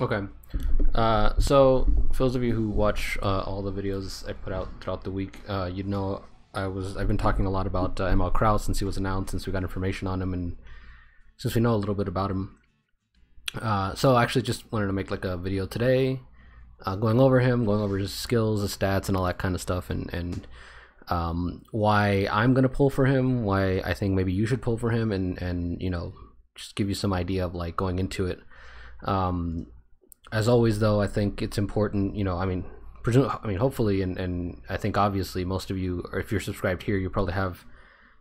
Okay. Uh, so, for those of you who watch uh, all the videos I put out throughout the week, uh, you know I was I've been talking a lot about uh, ML Kraus since he was announced, since we got information on him, and since we know a little bit about him. Uh, so I actually just wanted to make like a video today, uh, going over him, going over his skills, his stats, and all that kind of stuff, and and um, why I'm gonna pull for him, why I think maybe you should pull for him, and and you know just give you some idea of like going into it. Um, as always, though, I think it's important. You know, I mean, presume, I mean, hopefully, and and I think obviously, most of you, if you're subscribed here, you probably have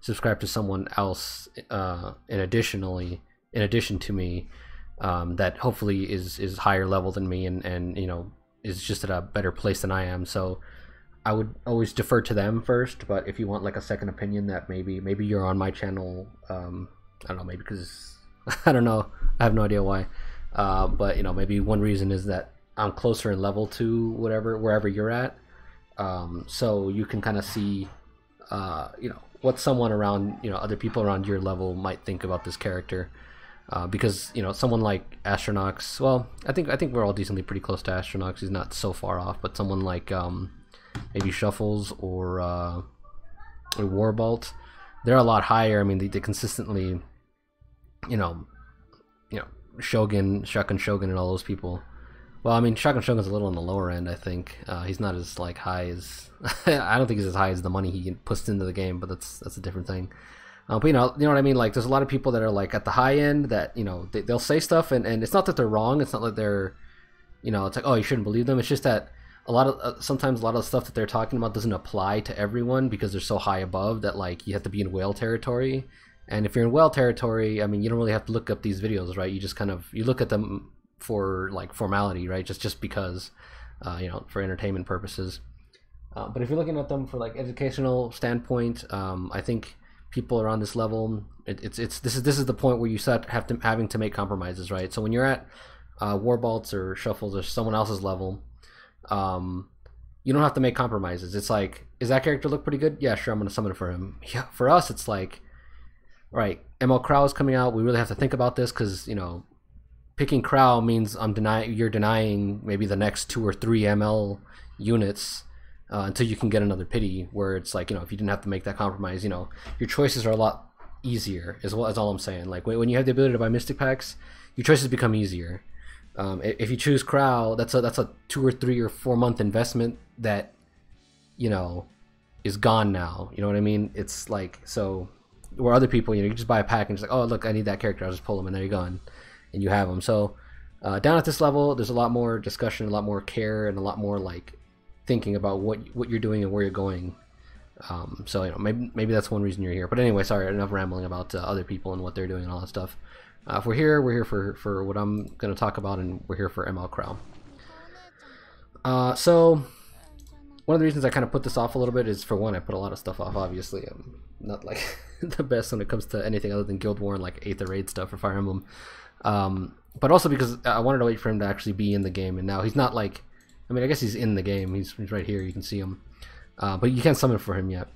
subscribed to someone else. Uh, in additionally, in addition to me, um, that hopefully is is higher level than me, and and you know is just at a better place than I am. So. I would always defer to them first, but if you want like a second opinion, that maybe maybe you're on my channel, um, I don't know, maybe because I don't know, I have no idea why. Uh, but you know, maybe one reason is that I'm closer in level to whatever wherever you're at, um, so you can kind of see, uh, you know, what someone around you know other people around your level might think about this character. Uh, because you know someone like Astronox, well, I think I think we're all decently pretty close to Astronox. He's not so far off, but someone like um, maybe Shuffles or uh, or Warbolt, they're a lot higher. I mean, they, they consistently, you know, you know, Shogun, Shotgun Shogun, and all those people. Well, I mean, Shotgun Shogun's a little on the lower end. I think uh, he's not as like high as I don't think he's as high as the money he puts into the game, but that's that's a different thing. Uh, but you know, you know what I mean. Like, there's a lot of people that are like at the high end that you know they, they'll say stuff, and, and it's not that they're wrong. It's not like they're, you know, it's like oh you shouldn't believe them. It's just that a lot of uh, sometimes a lot of the stuff that they're talking about doesn't apply to everyone because they're so high above that like you have to be in whale territory and if you're in whale territory, I mean, you don't really have to look up these videos, right? You just kind of you look at them for like formality, right? Just just because, uh, you know, for entertainment purposes. Uh, but if you're looking at them for like educational standpoint, um, I think people around this level, it, it's it's this is this is the point where you start have to having to make compromises, right? So when you're at uh, Warbolts or Shuffles or someone else's level, um, you don't have to make compromises. It's like, is that character look pretty good? Yeah, sure, I'm gonna summon it for him. Yeah, for us, it's like right, ML Krau is coming out. We really have to think about this because you know, picking Krau means I'm denying you're denying maybe the next two or three ML units uh, until you can get another pity. Where it's like you know, if you didn't have to make that compromise, you know, your choices are a lot easier. Is is all I'm saying. Like when, when you have the ability to buy Mystic packs, your choices become easier. Um, if you choose Krau, that's a that's a two or three or four month investment that you know is gone now. You know what I mean? It's like so where other people, you know, you just buy a pack and just like, oh, look, I need that character. I'll just pull them, and there you go, and, and you have them. So uh, down at this level, there's a lot more discussion, a lot more care, and a lot more like thinking about what what you're doing and where you're going. Um, so you know, maybe maybe that's one reason you're here. But anyway, sorry, enough rambling about uh, other people and what they're doing and all that stuff. Uh, if we're here, we're here for for what I'm going to talk about, and we're here for ML Krau. Uh, so one of the reasons I kind of put this off a little bit is for one, I put a lot of stuff off. Obviously, I'm not like the best when it comes to anything other than Guild War and like Eighth or Raid stuff or Fire Emblem. Um, but also because I wanted to wait for him to actually be in the game, and now he's not like. I mean, I guess he's in the game. He's, he's right here. You can see him, uh, but you can't summon for him yet.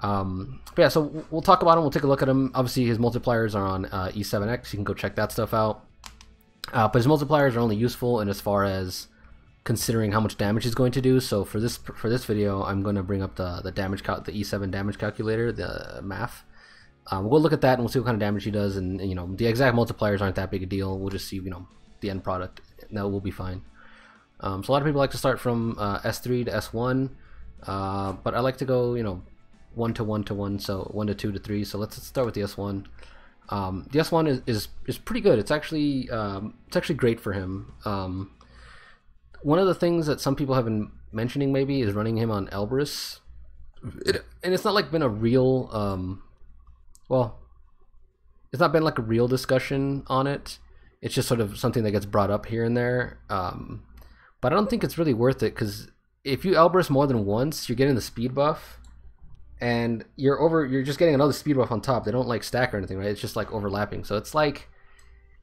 Um, but yeah, so we'll talk about him. We'll take a look at him. Obviously, his multipliers are on uh, E7X. You can go check that stuff out. Uh, but his multipliers are only useful in as far as considering how much damage he's going to do. So for this for this video, I'm going to bring up the the damage cal- the E7 damage calculator, the math. Um, we'll look at that and we'll see what kind of damage he does. And, you know, the exact multipliers aren't that big a deal. We'll just see you know the end product. That will be fine. Um, so a lot of people like to start from uh, S3 to S1, uh, but I like to go you know one to one to one, so one to two to three. So let's, start with the S1. Um, the S1 is, is, is pretty good. It's actually um, it's actually great for him. Um, one of the things that some people have been mentioning maybe is running him on Elbrus. It, and it's not like been a real um well it's not been like a real discussion on it. It's just sort of something that gets brought up here and there. Um, but I don't think it's really worth it because if you Elbrus more than once, you're getting the speed buff, and you're over. You're just getting another speed buff on top. They don't like stack or anything, right? It's just like overlapping. So it's like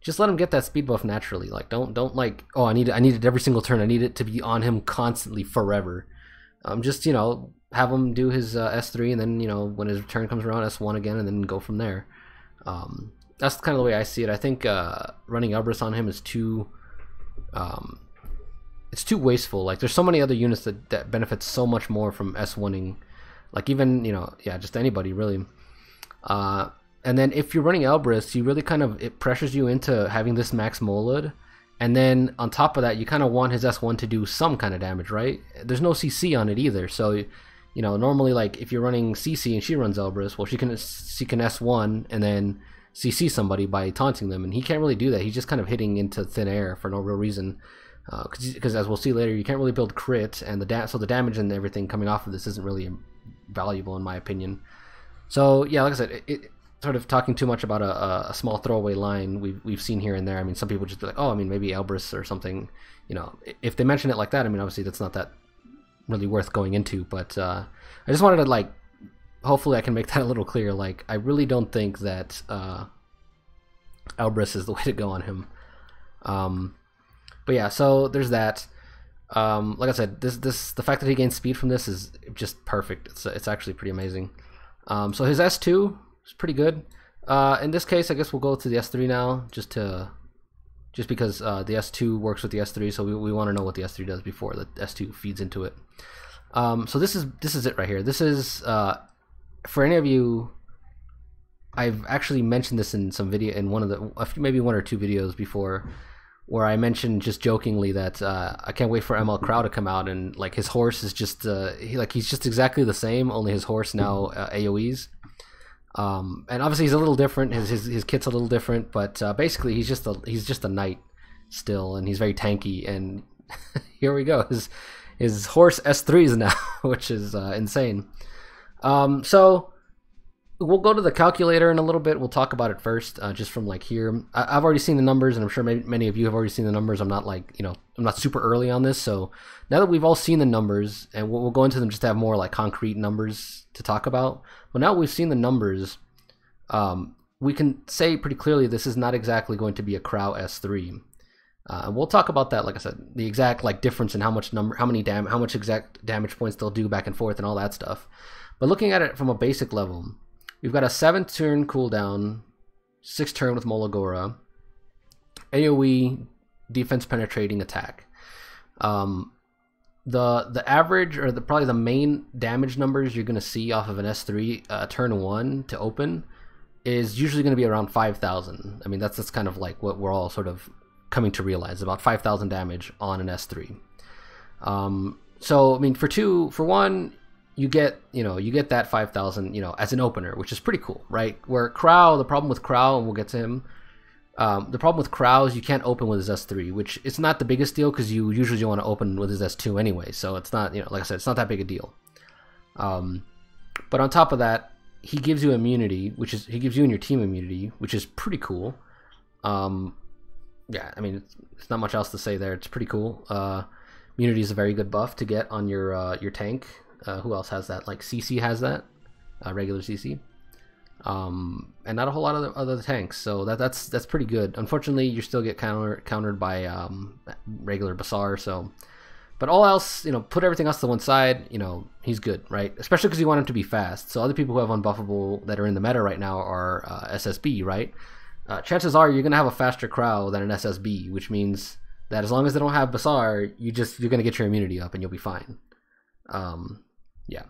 just let him get that speed buff naturally. Like don't don't like oh I need I need it every single turn. I need it to be on him constantly forever. Um, just you know have him do his uh, S3 and then you know when his turn comes around S1 again and then go from there. Um, that's kind of the way I see it. I think uh, running Elbrus on him is too um, it's too wasteful. Like there's so many other units that, that benefit so much more from S1ing. Like even, you know, yeah, just anybody really. Uh, and then if you're running Elbrus, you really kind of it pressures you into having this max Molud. And then on top of that, you kind of want his S1 to do some kind of damage, right? There's no CC on it either, so you know normally like if you're running CC and she runs Elbrus, well she can she can S1 and then CC somebody by taunting them, and he can't really do that. He's just kind of hitting into thin air for no real reason. Because uh, as we'll see later, you can't really build crit, and the so the damage and everything coming off of this isn't really valuable in my opinion. So yeah, like I said, it, it sort of talking too much about a, a, small throwaway line we've we've seen here and there. I mean, some people just like, oh, I mean, maybe Elbrus or something. You know, if they mention it like that, I mean, obviously that's not that really worth going into. But uh, I just wanted to like, hopefully, I can make that a little clear. Like, I really don't think that uh, Elbrus is the way to go on him. Um, but yeah, so there's that. Um, like I said, this this the fact that he gains speed from this is just perfect. It's it's actually pretty amazing. Um, so his S2 is pretty good. Uh, in this case, I guess we'll go to the S3 now, just to just because uh, the S2 works with the S3, so we, we want to know what the S3 does before the S2 feeds into it. Um, so this is this is it right here. This is uh, for any of you. I've actually mentioned this in some video in one of the maybe one or two videos before where I mentioned just jokingly that uh, I can't wait for ML Krau to come out and like his horse is just uh, he, like he's just exactly the same, only his horse now uh, AOE's. Um, and obviously he's a little different. His his, his kit's a little different, but uh, basically he's just a he's just a knight still, and he's very tanky. And here we go. His his horse S3s now, which is uh, insane. Um, so we'll go to the calculator in a little bit. We'll talk about it first, uh, just from like here. I- have already seen the numbers, and I'm sure many, many of you have already seen the numbers. I'm not like you know, I'm not super early on this. So now that we've all seen the numbers, and we'll, we'll go into them just to have more like concrete numbers to talk about. But now we've seen the numbers, um, we can say pretty clearly this is not exactly going to be a Krau S3. Uh, and we'll talk about that, like I said, the exact like difference in how much number, how many dam, how much exact damage points they'll do back and forth, and all that stuff. But looking at it from a basic level, We've got a 7 turn cooldown, 6 turn with Molagora, AoE defense penetrating attack. Um, the the average or the probably the main damage numbers you're going to see off of an S3 uh, turn 1 to open is usually going to be around 5000. I mean that's that's kind of like what we're all sort of coming to realize about 5000 damage on an S3. Um, so I mean for two for one you get you know you get that 5000 you know as an opener which is pretty cool right where Krau the problem with Krau and we'll get to him um, the problem with is you can't open with his s3 which it's not the biggest deal because you usually want to open with his s2 anyway so it's not you know like i said it's not that big a deal. Um, but on top of that he gives you immunity which is he gives you and your team immunity which is pretty cool. Um, yeah i mean it's, it's, not much else to say there. It's pretty cool. Uh, immunity is a very good buff to get on your uh, your tank. Uh, who else has that? Like CC has that, uh, regular CC, um, and not a whole lot of other, tanks. So that that's that's pretty good. Unfortunately, you still get counter countered by um, regular Basar. So, but all else, you know, put everything else to one side. You know, he's good, right? Especially because you want him to be fast. So other people who have unbuffable that are in the meta right now are uh, SSB, right? Uh, chances are you're gonna have a faster crowd than an SSB, which means that as long as they don't have Basar, you just you're gonna get your immunity up and you'll be fine. Um, yeah.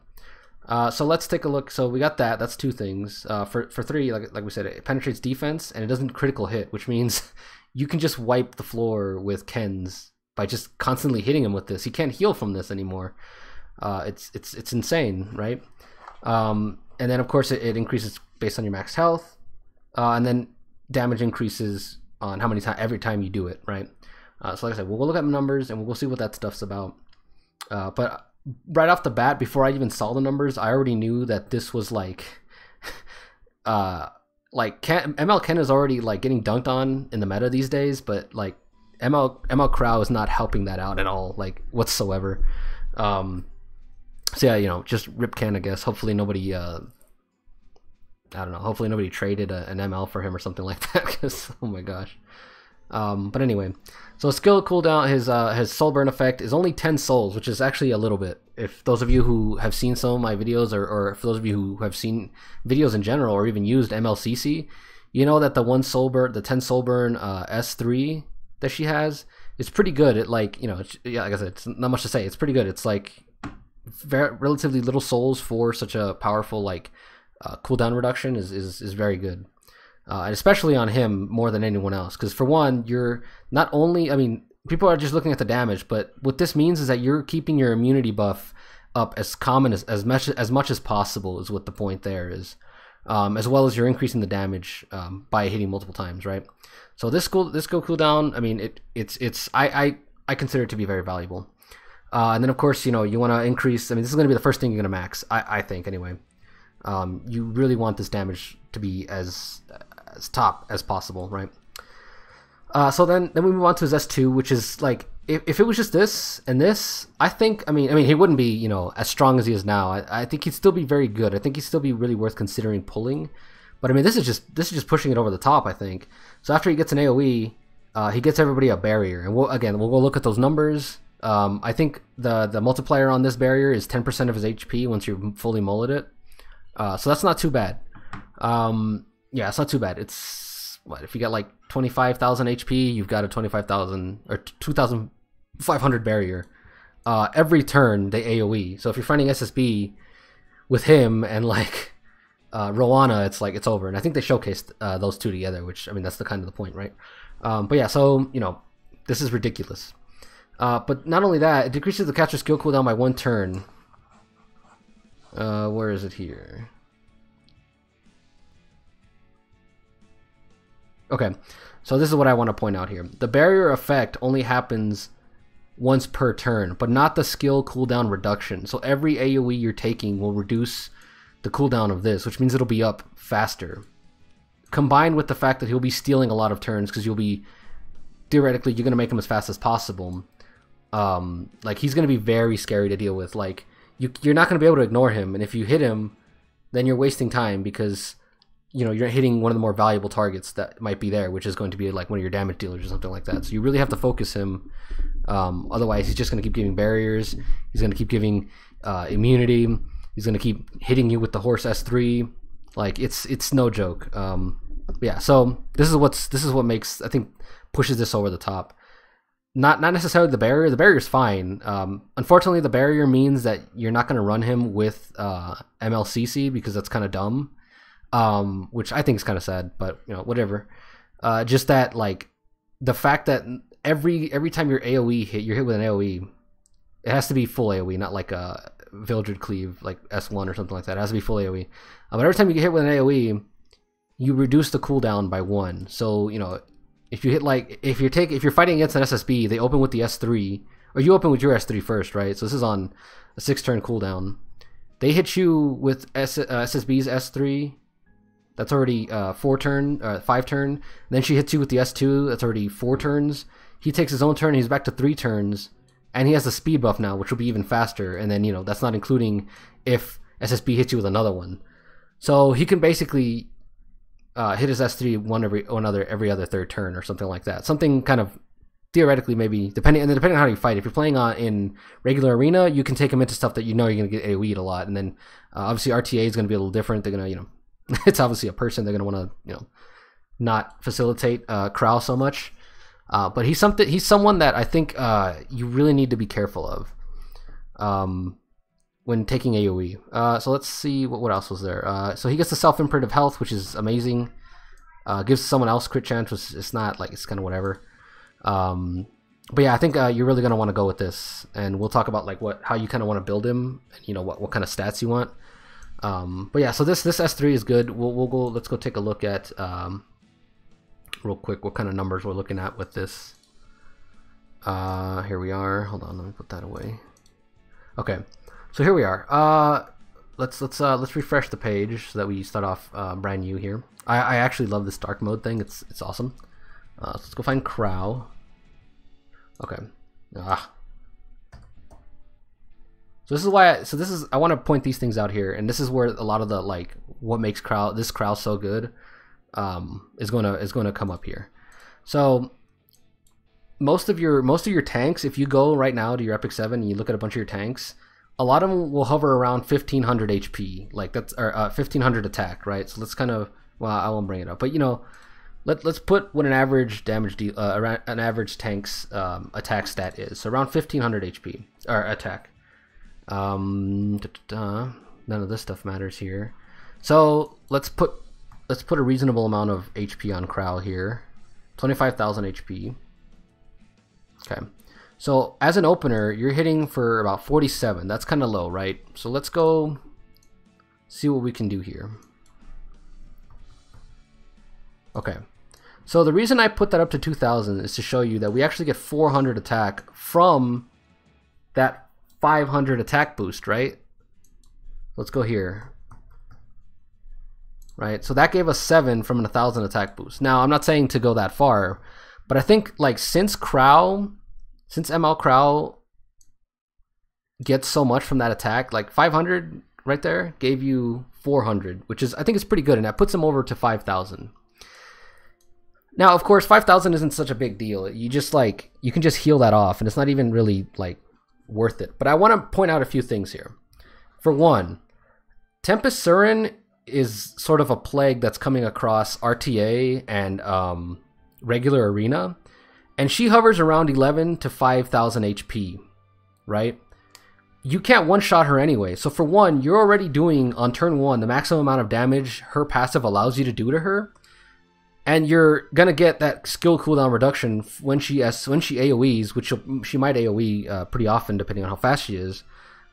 Uh, so let's take a look. So we got that. That's two things. Uh, for for three, like like we said, it penetrates defense and it doesn't critical hit, which means you can just wipe the floor with Kens by just constantly hitting him with this. He can't heal from this anymore. Uh, it's it's it's insane, right? Um, and then of course it, it, increases based on your max health, uh, and then damage increases on how many times every time you do it, right? Uh, so like I said, we'll look at numbers and we'll see what that stuff's about. Uh, but right off the bat, before I even saw the numbers, I already knew that this was like, uh, like Ken, ML Ken is already like getting dunked on in the meta these days, but like ML ML Krau is not helping that out at all, like whatsoever. Um, so yeah, you know, just rip Ken, I guess. Hopefully nobody, uh, I don't know. Hopefully nobody traded a, an ML for him or something like that. Because oh my gosh. Um, but anyway, so skill cooldown, his uh, his soul burn effect is only 10 souls, which is actually a little bit. If those of you who have seen some of my videos, or, or for those of you who have seen videos in general, or even used MLCC, you know that the one soul burn, the 10 soul burn uh, S3 that she has is pretty good. It like you know, yeah, like I said, it's not much to say. It's pretty good. It's like very, relatively little souls for such a powerful like uh, cooldown reduction is is is very good. Uh, and especially on him more than anyone else, because for one, you're not only I mean people are just looking at the damage, but what this means is that you're keeping your immunity buff up as common as as much as much as possible is what the point there is, um, as well as you're increasing the damage um, by hitting multiple times, right? So this cool this go cooldown, I mean it it's it's I I, I consider it to be very valuable. Uh, and then of course you know you want to increase. I mean this is going to be the first thing you're going to max. I I think anyway. Um, you really want this damage to be as as top as possible, right? Uh, so then, then we move on to his S2, which is like if, if it was just this and this, I think I mean I mean he wouldn't be you know as strong as he is now. I, I think he'd still be very good. I think he'd still be really worth considering pulling. But I mean this is just this is just pushing it over the top. I think. So after he gets an AOE, uh, he gets everybody a barrier, and we'll again we'll go look at those numbers. Um, I think the the multiplier on this barrier is 10% of his HP once you've fully mullet it. Uh, so that's not too bad. Um, yeah, it's not too bad. It's what if you get like 25,000 HP, you've got a 25,000 or 2,500 barrier. Uh, every turn they AOE. So if you're fighting SSB with him and like uh, Roana, it's like it's over. And I think they showcased uh, those two together, which I mean that's the kind of the point, right? Um, but yeah, so you know this is ridiculous. Uh, but not only that, it decreases the catcher skill cooldown by one turn. Uh, where is it here? Okay, so this is what I want to point out here. The barrier effect only happens once per turn, but not the skill cooldown reduction. So every AoE you're taking will reduce the cooldown of this, which means it'll be up faster. Combined with the fact that he'll be stealing a lot of turns because you'll be theoretically you're gonna make him as fast as possible. Um, like he's gonna be very scary to deal with. Like you, you're not gonna be able to ignore him, and if you hit him, then you're wasting time because you know you're hitting one of the more valuable targets that might be there, which is going to be like one of your damage dealers or something like that. So you really have to focus him. Um, otherwise, he's just going to keep giving barriers. He's going to keep giving uh, immunity. He's going to keep hitting you with the horse S3. Like it's it's no joke. Um, yeah. So this is what's this is what makes I think pushes this over the top. Not not necessarily the barrier. The barrier is fine. Um, unfortunately, the barrier means that you're not going to run him with uh, MLCC because that's kind of dumb um, which I think is kind of sad, but you know, whatever. Uh, just that like the fact that every every time your AOE hit, you're hit with an AOE. It has to be full AOE, not like a Vildred Cleave, like S1 or something like that. It has to be full AOE. Uh, but every time you get hit with an AOE, you reduce the cooldown by one. So you know, if you hit like if you're take if you're fighting against an SSB, they open with the S3, or you open with your S3 first, right? So this is on a six turn cooldown. They hit you with S, uh, SSB's S3 that's already uh, four turn, uh, five turn. Then she hits you with the S2. That's already four turns. He takes his own turn. He's back to three turns, and he has the speed buff now, which will be even faster. And then you know that's not including if SSB hits you with another one. So he can basically uh, hit his S3 one every one other every other third turn or something like that. Something kind of theoretically maybe depending and then depending on how you fight. If you're playing on in regular arena, you can take him into stuff that you know you're gonna get AOE'd a lot, and then uh, obviously RTA is gonna be a little different. They're gonna you know it's obviously a person they're going to want to you know not facilitate uh, Krau so much. Uh, but he's something. He's someone that I think uh, you really need to be careful of um, when taking AOE. Uh, so let's see what, what else was there. Uh, so he gets the self imprint of health, which is amazing. Uh, gives someone else crit chance, which it's not like it's kind of whatever. Um, but yeah, I think uh, you're really gonna want to go with this, and we'll talk about like what how you kind of want to build him, and you know what what kind of stats you want. Um, but yeah, so this this S3 is good. We'll we'll go. Let's go take a look at um, real quick what kind of numbers we're looking at with this. Uh, here we are. Hold on, let me put that away. Okay, so here we are. Uh, let's let's uh, let's refresh the page so that we start off uh, brand new here. I, I actually love this dark mode thing. It's it's awesome. Uh, so let's go find Krau. Okay. Ah, so this is why. I, so this is I want to point these things out here, and this is where a lot of the like what makes crowd this crowd so good um, is gonna is gonna come up here. So most of your most of your tanks, if you go right now to your Epic Seven and you look at a bunch of your tanks, a lot of them will hover around 1500 HP, like that's or uh, 1500 attack, right? So let's kind of well, I won't bring it up, but you know, let, let's put what an average damage de- uh, an average tank's um, attack stat is. So around 1500 HP or attack. Um, none of this stuff matters here. So let's put let's put a reasonable amount of HP on Krau here. 25,000 HP. Okay. So as an opener, you're hitting for about 47. That's kind of low, right? So let's go see what we can do here. Okay. So the reason I put that up to 2000 is to show you that we actually get 400 attack from that 500 attack boost, right? Let's go here. Right, so that gave us 7 from an 1000 attack boost. Now, I'm not saying to go that far, but I think, like, since Krau, since ML Krau gets so much from that attack, like 500 right there gave you 400, which is, I think is pretty good, and that puts him over to 5000. Now, of course, 5,000 isn't such a big deal. You just like, you can just heal that off and it's not even really like worth it. But I want to point out a few things here. For one, Tempest Surin is sort of a plague that's coming across RTA and um, regular arena. And she hovers around 11 to 5,000 HP, right? You can't one shot her anyway. So, for one, you're already doing on turn one the maximum amount of damage her passive allows you to do to her and you're gonna get that skill cooldown reduction when she as when she AOE's, which she might AOE uh, pretty often depending on how fast she is.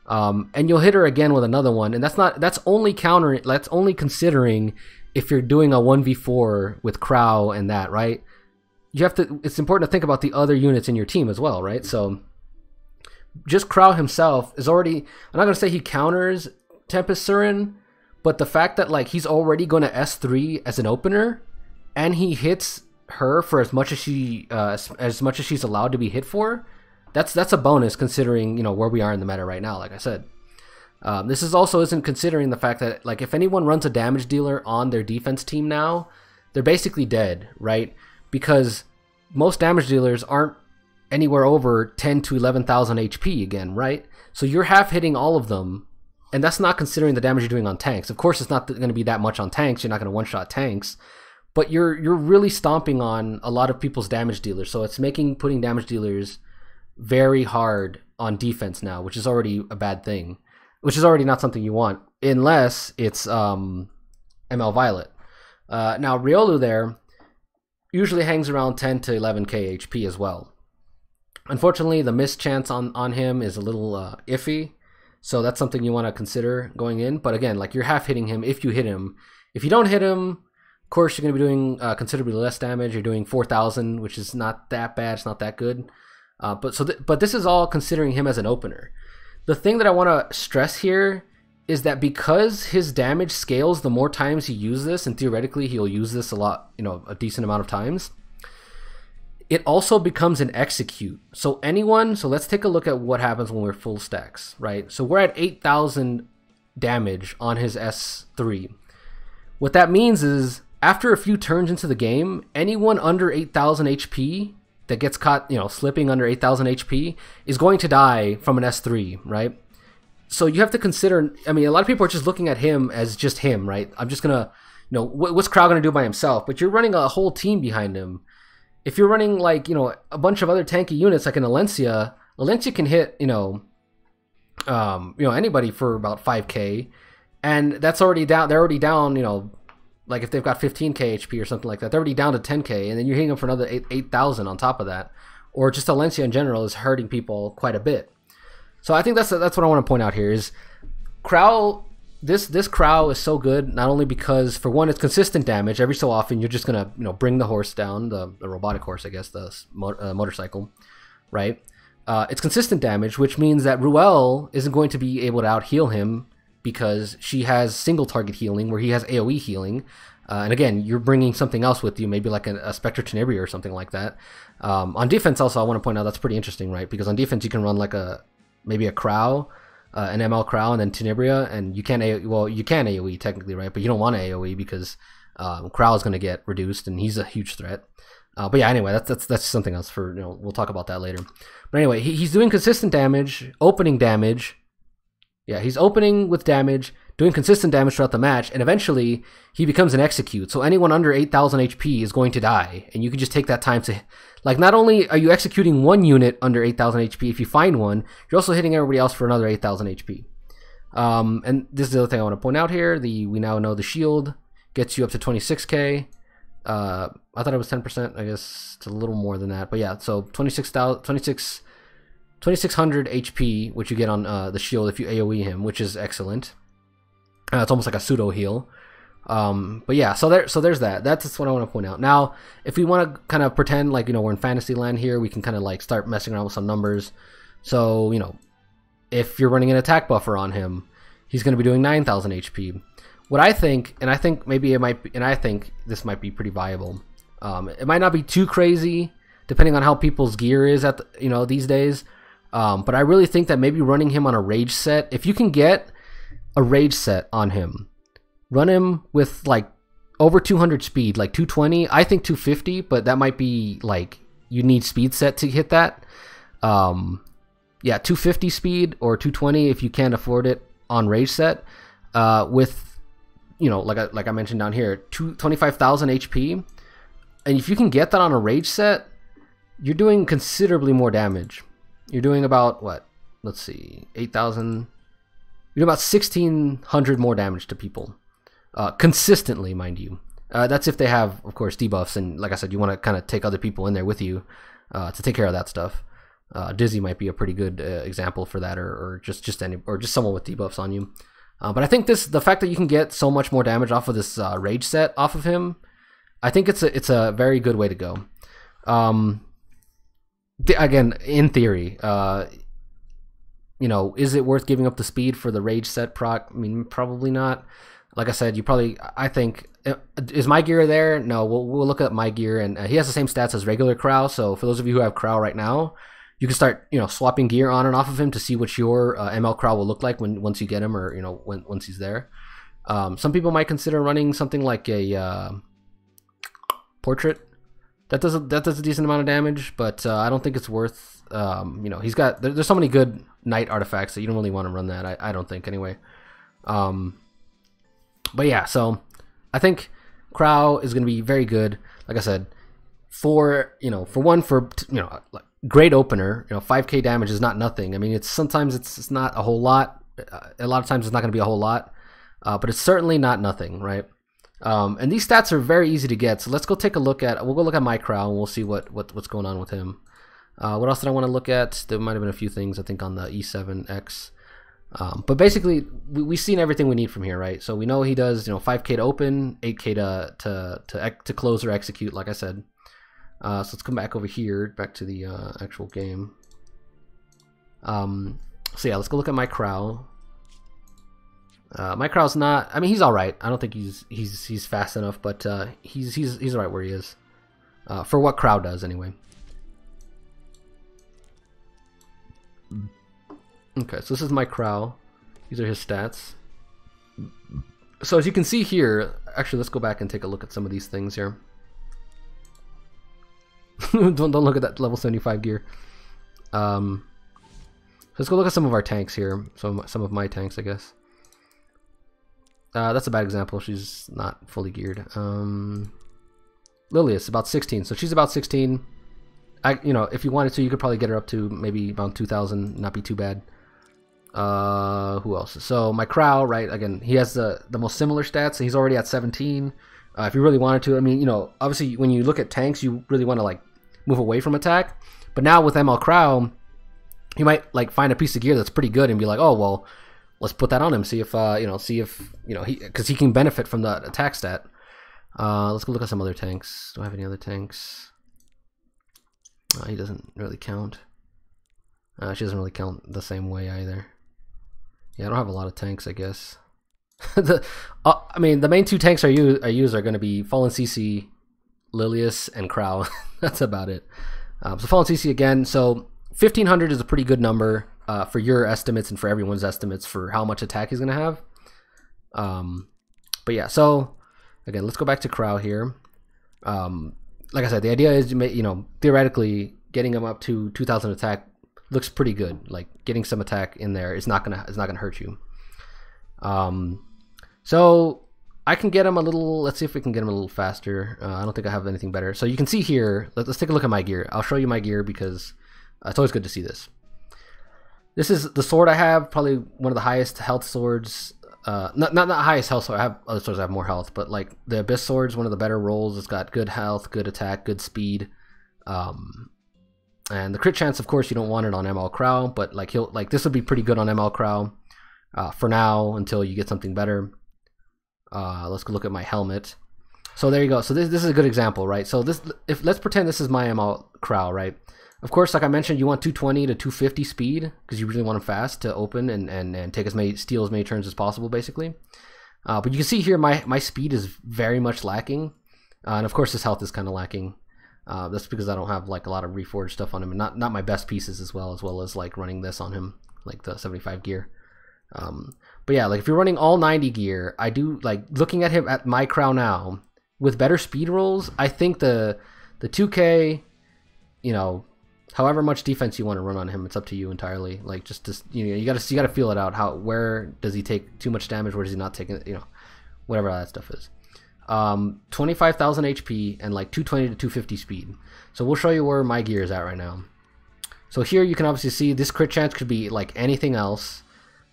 Um, and you'll hit her again with another one, and that's not that's only counter that's only considering if you're doing a one v four with Krau and that right. You have to. It's important to think about the other units in your team as well, right? So, just Krau himself is already. I'm not gonna say he counters Tempest Surin, but the fact that like he's already going to S three as an opener and he hits her for as much as she uh, as much as she's allowed to be hit for, that's that's a bonus considering you know where we are in the meta right now. Like I said, um, this is also isn't considering the fact that like if anyone runs a damage dealer on their defense team now, they're basically dead, right? Because most damage dealers aren't anywhere over 10 to 11,000 HP again, right? So you're half hitting all of them, and that's not considering the damage you're doing on tanks. Of course, it's not going to be that much on tanks. You're not going to one shot tanks but you're you're really stomping on a lot of people's damage dealers. So it's making putting damage dealers very hard on defense now, which is already a bad thing. Which is already not something you want, unless it's um, ML Violet. Uh, now Riolu there usually hangs around 10 to 11k HP as well. Unfortunately, the miss chance on on him is a little uh, iffy, so that's something you want to consider going in. But again, like you're half hitting him if you hit him. If you don't hit him, course, you're going to be doing uh, considerably less damage. You're doing 4,000, which is not that bad. It's not that good. Uh, but so, th- but this is all considering him as an opener. The thing that I want to stress here is that because his damage scales the more times he uses this, and theoretically he'll use this a lot, you know, a decent amount of times. It also becomes an execute. So anyone, so let's take a look at what happens when we're full stacks, right? So we're at 8,000 damage on his S3. What that means is after a few turns into the game, anyone under 8,000 HP that gets caught, you know, slipping under 8,000 HP is going to die from an S3, right? So you have to consider. I mean, a lot of people are just looking at him as just him, right? I'm just gonna, you know, what's Krau gonna do by himself? But you're running a whole team behind him. If you're running like you know a bunch of other tanky units like an Alencia, Alencia can hit you know, um, you know anybody for about 5k, and that's already down. They're already down, you know, like if they've got 15k HP or something like that, they're already down to 10k, and then you're hitting them for another 8,000 8, on top of that. Or just Alencia in general is hurting people quite a bit. So I think that's that's what I want to point out here is Krau. This this Krau is so good not only because for one it's consistent damage every so often you're just gonna you know bring the horse down the, the robotic horse I guess the uh, motorcycle, right? Uh, it's consistent damage, which means that Ruele isn't going to be able to out heal him because she has single target healing where he has AoE healing. Uh, and again, you're bringing something else with you, maybe like a, a Spectre Tenebria or something like that. Um, on defense, also, I want to point out that's pretty interesting, right? Because on defense, you can run like a maybe a Krau, uh, an ML Krau, and then Tenebria, and you can't a well, you can AoE technically, right? But you don't want to AoE because um, Krau is going to get reduced, and he's a huge threat. Uh, but yeah, anyway, that's that's that's something else for you know we'll talk about that later. But anyway, he, he's doing consistent damage, opening damage, Yeah, he's opening with damage, doing consistent damage throughout the match, and eventually he becomes an execute. So anyone under 8,000 HP is going to die, and you can just take that time to, like, not only are you executing one unit under 8,000 HP, if you find one, you're also hitting everybody else for another 8,000 HP. Um, and this is the other thing I want to point out here. The we now know the shield gets you up to 26k. Uh, I thought it was 10%. I guess it's a little more than that, but yeah. So 26,000, 26, 2600 HP, which you get on uh, the shield if you AOE him, which is excellent. Uh, it's almost like a pseudo heal. Um, but yeah, so there, so there's that. That's what I want to point out. Now, if we want to kind of pretend like you know we're in fantasy land here, we can kind of like start messing around with some numbers. So you know, if you're running an attack buffer on him, he's going to be doing 9,000 HP. What I think, and I think maybe it might, be, and I think this might be pretty viable. Um, it might not be too crazy, depending on how people's gear is at the, you know these days. Um, but I really think that maybe running him on a rage set, if you can get a rage set on him, run him with like over 200 speed, like 220. I think 250, but that might be like you need speed set to hit that. Um, yeah, 250 speed or 220 if you can't afford it on rage set. Uh, with you know, like I, like I mentioned down here, 25,000 HP, and if you can get that on a rage set, you're doing considerably more damage. You're doing about what? Let's see, 8,000. You're doing about 1,600 more damage to people, uh, consistently, mind you. Uh, that's if they have, of course, debuffs, and like I said, you want to kind of take other people in there with you uh, to take care of that stuff. Uh, Dizzy might be a pretty good uh, example for that, or, or just just any, or just someone with debuffs on you. Uh, but I think this, the fact that you can get so much more damage off of this rage set off of him, I think it's a it's a very good way to go. Um, th- again, in theory, uh, you know, is it worth giving up the speed for the rage set proc? I mean, probably not. Like I said, you probably, I think, uh, is my gear there? No, we'll, we'll look at my gear, and uh, he has the same stats as regular Krau. So for those of you who have Krau right now, you can start you know swapping gear on and off of him to see what your uh, ML Krau will look like when once you get him or you know when once he's there. Um, some people might consider running something like a uh, portrait. That does a, that does a decent amount of damage, but uh, I don't think it's worth. Um, you know, he's got there, there's so many good knight artifacts that you don't really want to run that. I, I don't think anyway. Um, but yeah, so I think Krau is going to be very good. Like I said, for you know, for one, for you know, great opener. You know, 5k damage is not nothing. I mean, it's sometimes it's, it's not a whole lot. Uh, a lot of times it's not going to be a whole lot, uh, but it's certainly not nothing, right? Um, and these stats are very easy to get. So let's go take a look at. We'll go look at my Krau and we'll see what, what what's going on with him. Uh, what else did I want to look at? There might have been a few things I think on the E7X. Um, but basically, we, we've seen everything we need from here, right? So we know he does, you know, 5k to open, 8k to to to, to close or execute, like I said. Uh, so let's come back over here, back to the uh, actual game. Um, so yeah, let's go look at my Krau. Uh, my Krau's not. I mean, he's all right. I don't think he's he's he's fast enough, but uh, he's he's he's right where he is. Uh, for what Krau does, anyway. Okay, so this is my Krau. These are his stats. So as you can see here, actually, let's go back and take a look at some of these things here. don't don't look at that level 75 gear. Um, let's go look at some of our tanks here. Some some of my tanks, I guess. Uh, that's a bad example. She's not fully geared. Um, Lilius about 16, so she's about 16. I you know if you wanted to, you could probably get her up to maybe about 2,000. Not be too bad. Uh, who else? So my Krau, right? Again, he has the the most similar stats. He's already at 17. Uh, if you really wanted to, I mean, you know, obviously when you look at tanks, you really want to like move away from attack. But now with ML Krau, you might like find a piece of gear that's pretty good and be like, oh well, let's put that on him. See if uh, you know, see if you know he because he can benefit from the attack stat. Uh, let's go look at some other tanks. Do I have any other tanks? Uh, he doesn't really count. Uh, she doesn't really count the same way either. Yeah, I don't have a lot of tanks, I guess. the, uh, I mean, the main two tanks I use, I use are going to be Fallen CC, Lilius, and Krau. That's about it. Um, so Fallen CC again. So 1500 is a pretty good number uh, for your estimates and for everyone's estimates for how much attack he's going to have. Um, but yeah, so again, let's go back to Krau here. Um, like I said, the idea is, you know, theoretically getting him up to 2000 attack looks pretty good. Like getting some attack in there is not gonna is not gonna hurt you. Um, so I can get him a little. Let's see if we can get him a little faster. Uh, I don't think I have anything better. So you can see here. Let, us take a look at my gear. I'll show you my gear because it's always good to see this. This is the sword I have. Probably one of the highest health swords. Uh, not not not highest health sword. I have other swords that have more health, but like the abyss sword is one of the better rolls. It's got good health, good attack, good speed. Um, and the crit chance, of course, you don't want it on ML Krau, but like he'll like this would be pretty good on ML Krau uh, for now until you get something better. Uh, let's go look at my helmet. So there you go. So this, this is a good example, right? So this if let's pretend this is my ML Krau, right? Of course, like I mentioned, you want 220 to 250 speed because you really want him fast to open and, and, and take as many steal as many turns as possible, basically. Uh, but you can see here my my speed is very much lacking, uh, and of course his health is kind of lacking. Uh, that's because I don't have like a lot of reforged stuff on him, and not not my best pieces as well, as well as like running this on him, like the 75 gear. Um, but yeah, like if you're running all 90 gear, I do like looking at him at my Krau now with better speed rolls. I think the the 2K, you know, however much defense you want to run on him, it's up to you entirely. Like just to you know, you gotta you gotta feel it out. How where does he take too much damage? Where does he not take it? You know, whatever that stuff is um, 25,000 HP and like 220 to 250 speed. So we'll show you where my gear is at right now. So here you can obviously see this crit chance could be like anything else.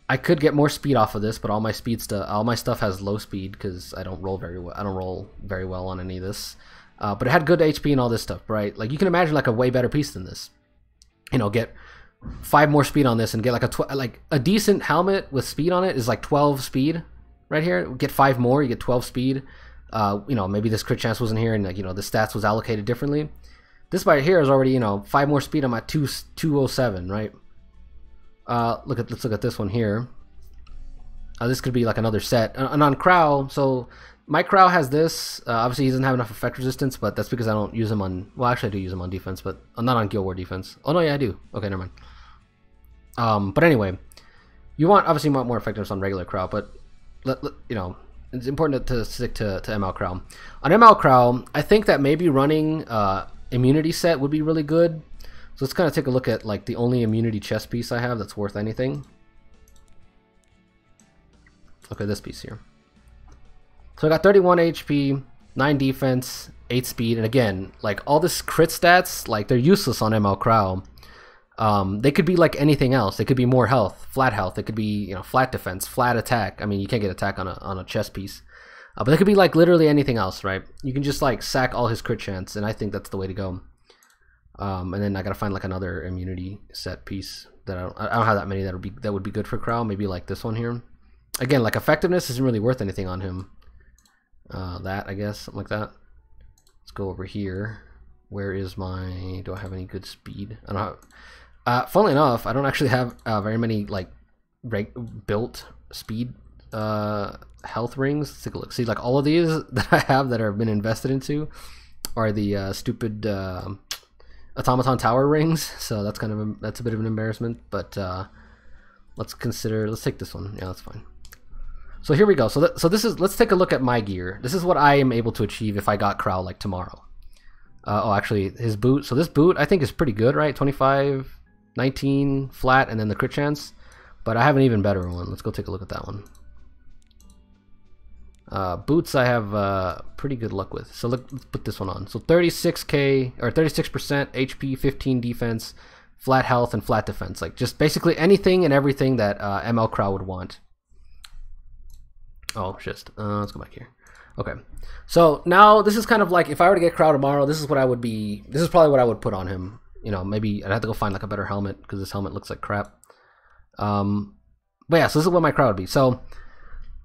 I could get more speed off of this, but all my speed stuff, all my stuff has low speed because I don't roll very well. I don't roll very well on any of this. Uh, but it had good HP and all this stuff, right? Like you can imagine like a way better piece than this. You know, get five more speed on this and get like a like a decent helmet with speed on it is like 12 speed right here. Get five more, you get 12 speed uh, you know, maybe this crit chance wasn't here and like, you know, the stats was allocated differently. This right here is already, you know, five more speed on my two, 207, right? Uh, look at, let's look at this one here. Uh, this could be like another set. And on Krau, so my Krau has this. Uh, obviously, he doesn't have enough effect resistance, but that's because I don't use him on. Well, actually, I do use him on defense, but uh, not on Guild War defense. Oh no, yeah, I do. Okay, never mind. Um, but anyway, you want obviously you want more effectiveness on regular Krau, but let, let, you know it's important to, stick to, to ML Krau. On ML Krau, I think that maybe running uh, immunity set would be really good. So let's kind of take a look at like the only immunity chest piece I have that's worth anything. Look at this piece here. So I got 31 HP, 9 defense, 8 speed, and again, like all this crit stats, like they're useless on ML Krau. Um, they could be like anything else. They could be more health, flat health. They could be you know flat defense, flat attack. I mean, you can't get attack on a on a chest piece, uh, but they could be like literally anything else, right? You can just like sack all his crit chance, and I think that's the way to go. Um, and then I gotta find like another immunity set piece that I don't, I don't have that many that would be that would be good for Krau. Maybe like this one here. Again, like effectiveness isn't really worth anything on him. Uh, that I guess something like that. Let's go over here. Where is my? Do I have any good speed? I don't have. Uh, funnily enough, I don't actually have uh, very many like built speed uh, health rings. Take a look. See, like all of these that I have that have been invested into are the uh, stupid uh, automaton tower rings. So that's kind of a, that's a bit of an embarrassment. But uh, let's consider. Let's take this one. Yeah, that's fine. So here we go. So th so this is let's take a look at my gear. This is what I am able to achieve if I got Krau like tomorrow. Uh, oh, actually, his boot. So this boot I think is pretty good, right? 25 19 flat and then the crit chance. But I have an even better one. Let's go take a look at that one. Uh, boots I have uh, pretty good luck with. So look, let's put this one on. So 36k or 36% HP, 15 defense, flat health, and flat defense. Like just basically anything and everything that uh, ML Krau would want. Oh, just uh, let's go back here. Okay, so now this is kind of like if I were to get Krau tomorrow, this is what I would be. This is probably what I would put on him you know, maybe I'd have to go find like a better helmet because this helmet looks like crap. Um, but yeah, so this is what my crowd would be. So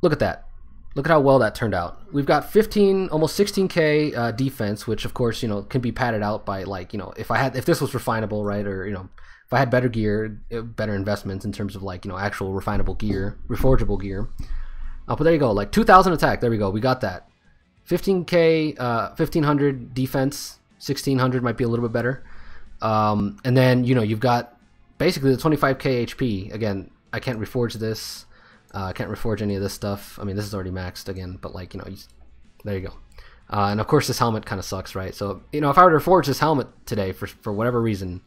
look at that. Look at how well that turned out. We've got 15, almost 16k uh, defense, which of course you know can be padded out by like you know if I had if this was refinable right or you know if I had better gear, better investments in terms of like you know actual refinable gear, reforgeable gear. Uh, but there you go, like 2,000 attack. There we go. We got that. 15k, uh, 1500 defense. 1600 might be a little bit better. Um, and then you know you've got basically the 25k HP. Again, I can't reforge this. Uh, I can't reforge any of this stuff. I mean, this is already maxed again, but like you know, you, there you go. Uh, and of course, this helmet kind of sucks, right? So you know, if I were to forge this helmet today for for whatever reason,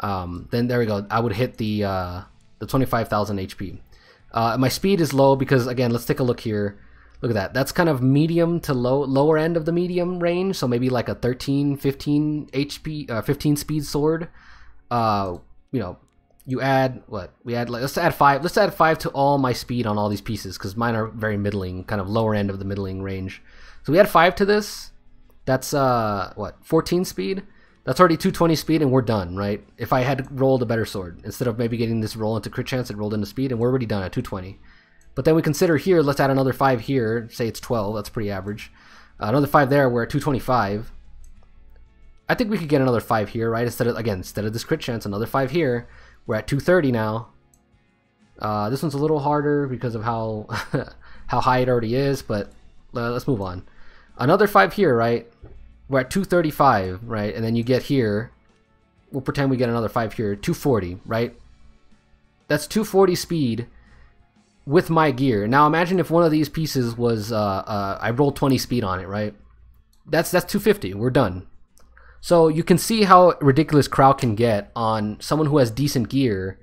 um, then there we go. I would hit the uh, the 25,000 HP. Uh, my speed is low because again, let's take a look here. Look at that. That's kind of medium to low lower end of the medium range. So maybe like a 13, 15 HP, uh, 15 speed sword. Uh, you know, you add what we add. Like, let's add five. Let's add five to all my speed on all these pieces because mine are very middling, kind of lower end of the middling range. So we add five to this. That's uh what 14 speed. That's already 220 speed and we're done, right? If I had rolled a better sword, instead of maybe getting this roll into crit chance, it rolled into speed and we're already done at 220. But then we consider here, let's add another 5 here, say it's 12, that's pretty average. Uh, another 5 there, we're at 225. I think we could get another 5 here, right? Instead of, again, instead of this crit chance, another 5 here. We're at 230 now. Uh, this one's a little harder because of how how high it already is, but uh, let's move on. Another 5 here, right? We're at 235, right? And then you get here, we'll pretend we get another 5 here, 240, right? That's 240 speed with my gear. Now imagine if one of these pieces was, uh, uh, I rolled 20 speed on it, right? That's, that's 250, we're done. So you can see how ridiculous Krau can get on someone who has decent gear.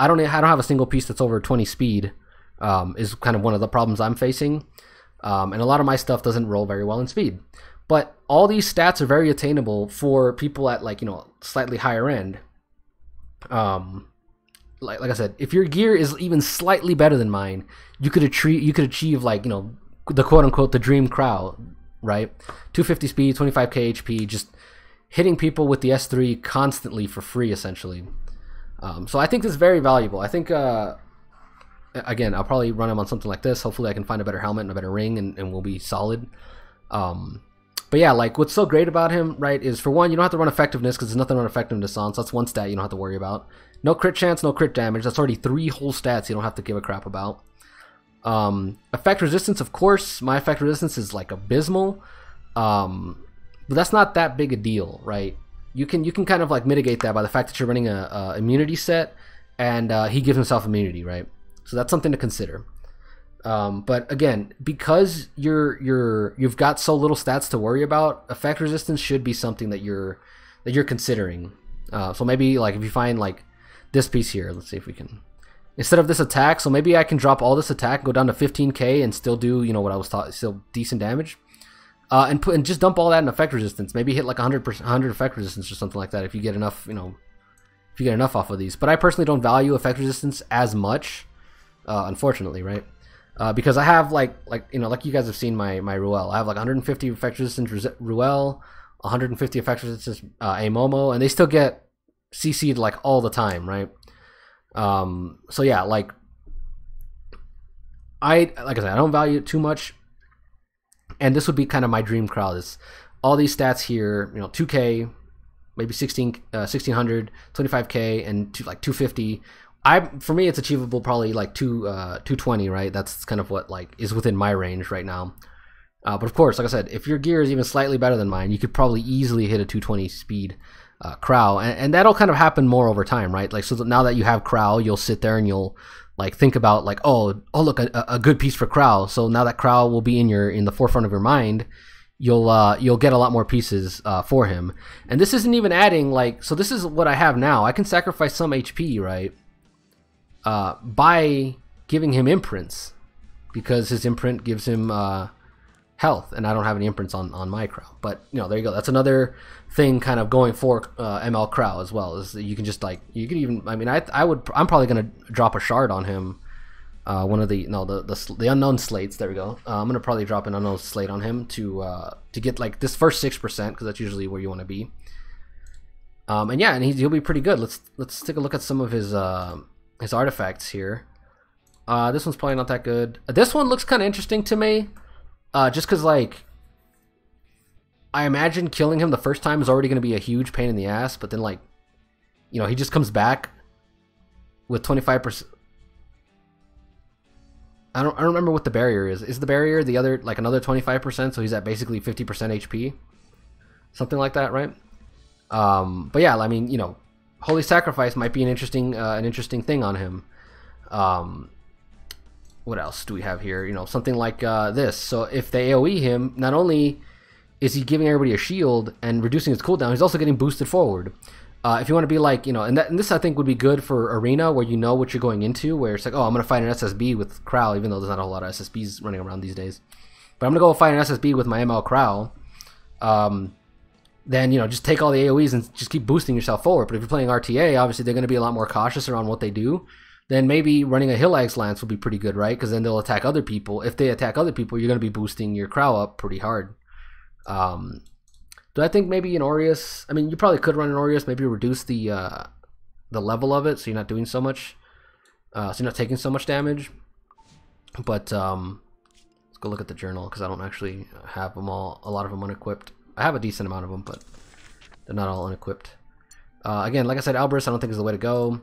I don't, I don't have a single piece that's over 20 speed, um, is kind of one of the problems I'm facing. Um, and a lot of my stuff doesn't roll very well in speed. But all these stats are very attainable for people at like you know slightly higher end. Um, like like I said, if your gear is even slightly better than mine, you could achieve you could achieve like you know the quote unquote the dream Krau, right? 250 speed, 25k HP, just hitting people with the S3 constantly for free essentially. Um, so I think this is very valuable. I think uh, again I'll probably run him on something like this. Hopefully I can find a better helmet and a better ring, and, and we'll be solid. Um, but yeah, like what's so great about him, right, is for one, you don't have to run effectiveness because there's nothing run effectiveness on, so that's one stat you don't have to worry about. No crit chance, no crit damage. That's already three whole stats you don't have to give a crap about. Um, effect resistance, of course, my effect resistance is like abysmal, um, but that's not that big a deal, right? You can you can kind of like mitigate that by the fact that you're running a, a immunity set, and uh, he gives himself immunity, right? So that's something to consider. Um, but again, because you're you're you've got so little stats to worry about, effect resistance should be something that you're that you're considering. Uh, so maybe like if you find like this piece here, let's see if we can instead of this attack. So maybe I can drop all this attack, go down to 15k, and still do you know what I was taught, still decent damage. Uh, and put and just dump all that in effect resistance. Maybe hit like 100 100 effect resistance or something like that if you get enough, you know, if you get enough off of these. But I personally don't value effect resistance as much, uh, unfortunately, right? Uh, because I have like like you know like you guys have seen my my Ruele. I have like 150 effect resistance Ruele, 150 effect resistance uh, Amomo, and they still get CC'd like all the time, right? Um, so yeah, like I like I said, I don't value it too much, and this would be kind of my dream Krau. Is all these stats here, you know, 2K, maybe 16, uh, 1600, 25K, and to like 250 I for me it's achievable probably like two uh 220 right? That's kind of what like is within my range right now. Uh, but of course like I said if your gear is even slightly better than mine you could probably easily hit a 220 speed uh, Krau and, and that'll kind of happen more over time right? Like so now that you have Krau you'll sit there and you'll like think about like oh oh look a, a good piece for Krau so now that Krau will be in your in the forefront of your mind you'll uh, you'll get a lot more pieces uh, for him. And this isn't even adding like so this is what I have now. I can sacrifice some HP right uh, by giving him imprints because his imprint gives him uh, health, and I don't have any imprints on on my Krau. But you know, there you go. That's another thing, kind of going for uh, ML Krau as well. Is that you can just like you can even. I mean, I I would. I'm probably gonna drop a shard on him. Uh, one of the no the, the the unknown slates. There we go. Uh, I'm gonna probably drop an unknown slate on him to uh, to get like this first six percent because that's usually where you want to be. Um, and yeah, and he, he'll be pretty good. Let's let's take a look at some of his uh, his artifacts here. Uh, this one's probably not that good. This one looks kind of interesting to me, uh, just because like I imagine killing him the first time is already going to be a huge pain in the ass, but then like you know he just comes back with twenty five percent. I don't, I don't remember what the barrier is. Is the barrier the other like another 25%? So he's at basically 50% HP, something like that, right? Um, but yeah, I mean, you know, Holy Sacrifice might be an interesting uh, an interesting thing on him. Um, what else do we have here? You know, something like uh, this. So if they AOE him, not only is he giving everybody a shield and reducing his cooldown, he's also getting boosted forward. Uh, if you want to be like, you know, and, that, and this I think would be good for arena where you know what you're going into, where it's like, oh, I'm going to fight an SSB with Krau, even though there's not a whole lot of SSBs running around these days. But I'm going to go fight an SSB with my ML Krau. Um, then, you know, just take all the AoEs and just keep boosting yourself forward. But if you're playing RTA, obviously they're going to be a lot more cautious around what they do. Then maybe running a Hilag Lance would be pretty good, right? Because then they'll attack other people. If they attack other people, you're going to be boosting your Krau up pretty hard. Um, do I think maybe an Aurius? I mean, you probably could run an Aurius, maybe reduce the uh, the level of it, so you're not doing so much, uh, so you're not taking so much damage. But um, let's go look at the journal because I don't actually have them all. A lot of them unequipped. I have a decent amount of them, but they're not all unequipped. Uh, again, like I said, Alberus I don't think is the way to go.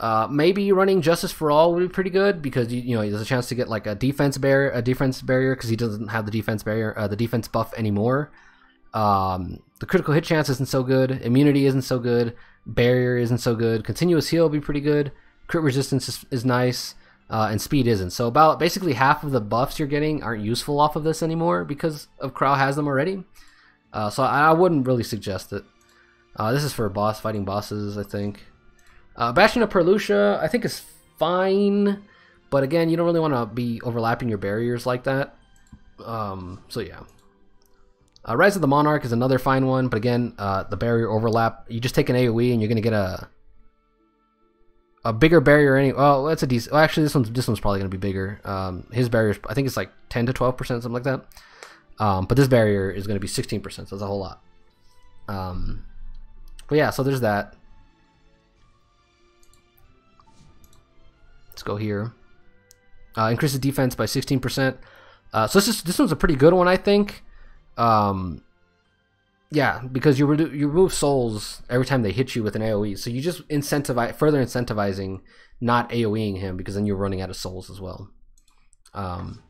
Uh, maybe running Justice for All would be pretty good because you, you know there's a chance to get like a defense barrier, a defense barrier because he doesn't have the defense barrier, uh, the defense buff anymore. Um, the critical hit chance isn't so good. Immunity isn't so good. Barrier isn't so good. Continuous heal will be pretty good. Crit resistance is, is nice. Uh, and speed isn't. So about basically half of the buffs you're getting aren't useful off of this anymore because of Krau has them already. Uh, so I, I, wouldn't really suggest it. Uh, this is for boss fighting bosses, I think. Uh, Bastion of Perlucia, I think is fine, but again, you don't really want to be overlapping your barriers like that. Um, so yeah. Uh, Rise of the Monarch is another fine one, but again, uh, the barrier overlap. You just take an AOE and you're gonna get a a bigger barrier. Any oh, that's a decent. Well, actually, this one's this one's probably gonna be bigger. Um, his barrier, I think it's like 10 to 12 percent, something like that. Um, but this barrier is gonna be 16 percent, so that's a whole lot. Um, but yeah, so there's that. Let's go here. Uh, increases defense by 16 percent. Uh, so this is, this one's a pretty good one, I think. Um, yeah, because you you remove souls every time they hit you with an AOE, so you just incentivize further incentivizing not AOEing him because then you're running out of souls as well. Um,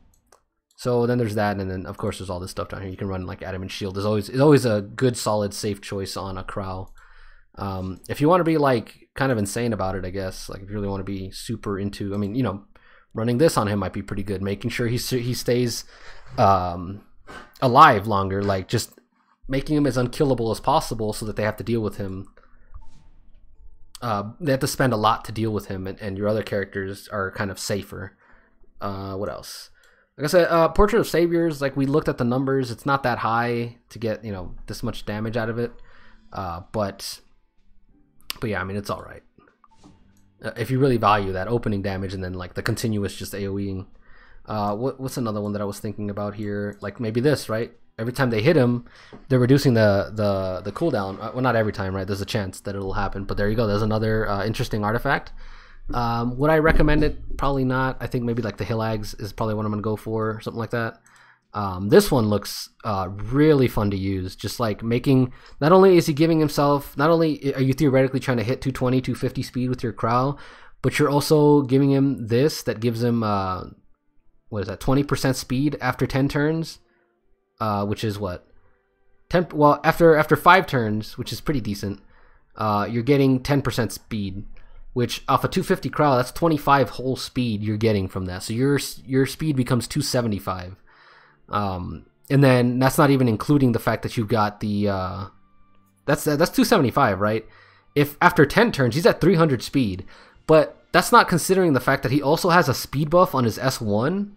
so then there's that, and then of course there's all this stuff down here. You can run like Adamant Shield. There's always it's always a good solid safe choice on a Krau. Um, if you want to be like kind of insane about it, I guess like if you really want to be super into, I mean, you know, running this on him might be pretty good. Making sure he he stays um, alive longer, like just making him as unkillable as possible so that they have to deal with him. Uh, they have to spend a lot to deal with him, and, and your other characters are kind of safer. Uh, what else? Like I said, uh, Portrait of Saviors, like we looked at the numbers, it's not that high to get, you know, this much damage out of it. Uh, but, but yeah, I mean, it's all right. Uh, if you really value that opening damage and then like the continuous just AoEing. Uh, what, what's another one that I was thinking about here? Like maybe this, right? Every time they hit him, they're reducing the the the cooldown. Uh, well, not every time, right? There's a chance that it'll happen, but there you go. There's another uh, interesting artifact. Um, would I recommend it? Probably not. I think maybe like the Hilags is probably what I'm gonna go for, something like that. Um, this one looks uh, really fun to use. Just like making, not only is he giving himself, not only are you theoretically trying to hit 220, 250 speed with your Krau, but you're also giving him this that gives him uh, what is that 20% speed after 10 turns uh, which is what 10 well after after 5 turns which is pretty decent uh, you're getting 10% speed which off a 250 Krau that's 25 whole speed you're getting from that so your your speed becomes 275 um, and then that's not even including the fact that you've got the uh, that's that's 275 right if after 10 turns he's at 300 speed but that's not considering the fact that he also has a speed buff on his S1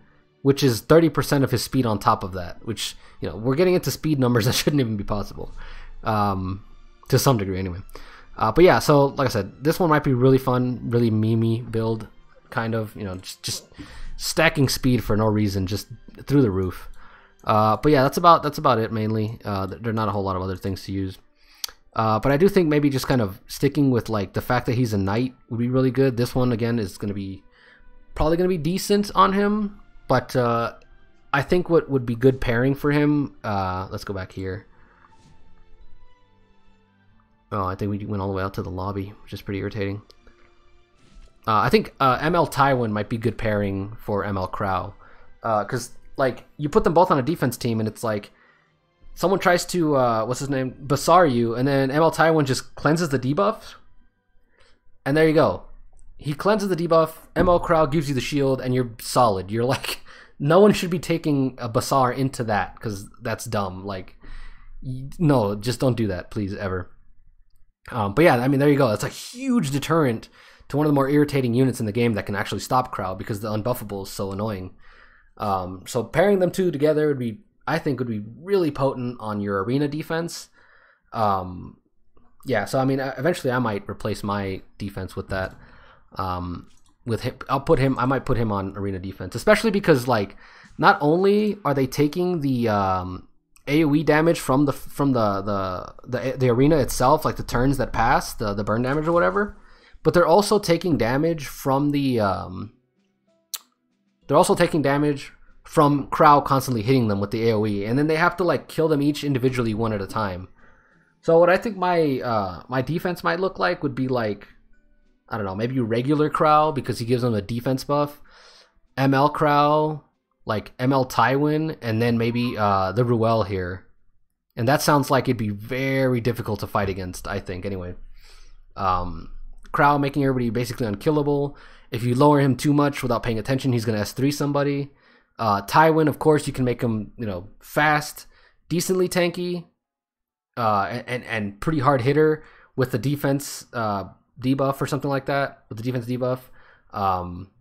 which is 30% of his speed on top of that, which, you know, we're getting into speed numbers that shouldn't even be possible. Um, to some degree, anyway. Uh, but yeah, so like I said, this one might be really fun, really memey build, kind of, you know, just, just stacking speed for no reason, just through the roof. Uh, but yeah, that's about that's about it mainly. Uh, there are not a whole lot of other things to use. Uh, but I do think maybe just kind of sticking with like the fact that he's a knight would be really good. This one again is going to be probably going to be decent on him. But uh, I think what would be good pairing for him. Uh, let's go back here. Oh, I think we went all the way out to the lobby, which is pretty irritating. Uh, I think uh, ML Tywin might be good pairing for ML Krau, because uh, like you put them both on a defense team, and it's like someone tries to uh, what's his name Basar you, and then ML Tywin just cleanses the debuff, and there you go he cleanses the debuff. ML Krau gives you the shield, and you're solid. You're like, no one should be taking a Basar into that because that's dumb. Like, no, just don't do that, please, ever. Um, but yeah, I mean, there you go. That's a huge deterrent to one of the more irritating units in the game that can actually stop Krau because the unbuffable is so annoying. Um, so pairing them two together would be, I think, would be really potent on your arena defense. Um, yeah, so I mean, eventually I might replace my defense with that. Um, with him, I'll put him. I might put him on arena defense, especially because like, not only are they taking the um, AOE damage from the from the, the the the arena itself, like the turns that pass, the the burn damage or whatever, but they're also taking damage from the um, they're also taking damage from Krau constantly hitting them with the AOE, and then they have to like kill them each individually one at a time. So what I think my uh, my defense might look like would be like I don't know, maybe regular Krau because he gives them a defense buff, ML Krau, like ML Tywin, and then maybe uh, the Ruele here. And that sounds like it'd be very difficult to fight against, I think, anyway. Um, Krau making everybody basically unkillable. If you lower him too much without paying attention, he's going to S3 somebody. Uh, Tywin, of course, you can make him, you know, fast, decently tanky, uh, and, and pretty hard hitter with the defense uh, debuff or something like that, with the defense debuff. Um,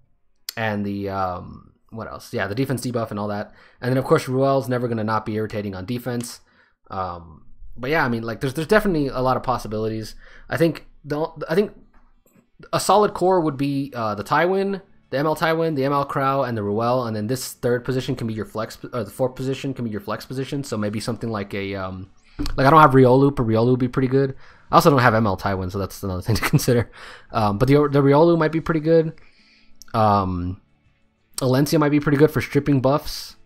and the um, what else? Yeah, the defense debuff and all that. And then of course Ruele's never gonna not be irritating on defense. Um, but yeah, I mean like there's there's definitely a lot of possibilities. I think the I think a solid core would be uh, the Tywin, the ML Tywin, the ML Krau, and the Ruele, and then this third position can be your flex, or the fourth position can be your flex position. So maybe something like a um, like I don't have Riolu, but Riolu would be pretty good. I also don't have ML Tywin, so that's another thing to consider. Um, but the the Riolu might be pretty good. Um, Alencia might be pretty good for stripping buffs,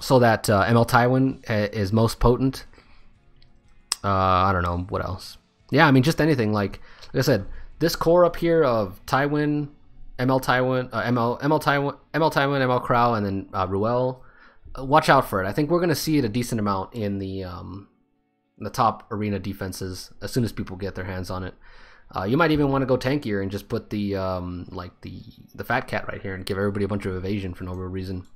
so that uh, ML Tywin uh, is most potent. Uh, I don't know what else. Yeah, I mean just anything. Like like I said, this core up here of Tywin, ML Tywin, uh, ML ML Tywin, ML Tywin, ML Krau, and then uh, Ruele. Uh, watch out for it. I think we're gonna see it a decent amount in the um, in the top arena defenses as soon as people get their hands on it. Uh, you might even want to go tankier and just put the um, like the the fat cat right here and give everybody a bunch of evasion for no real reason.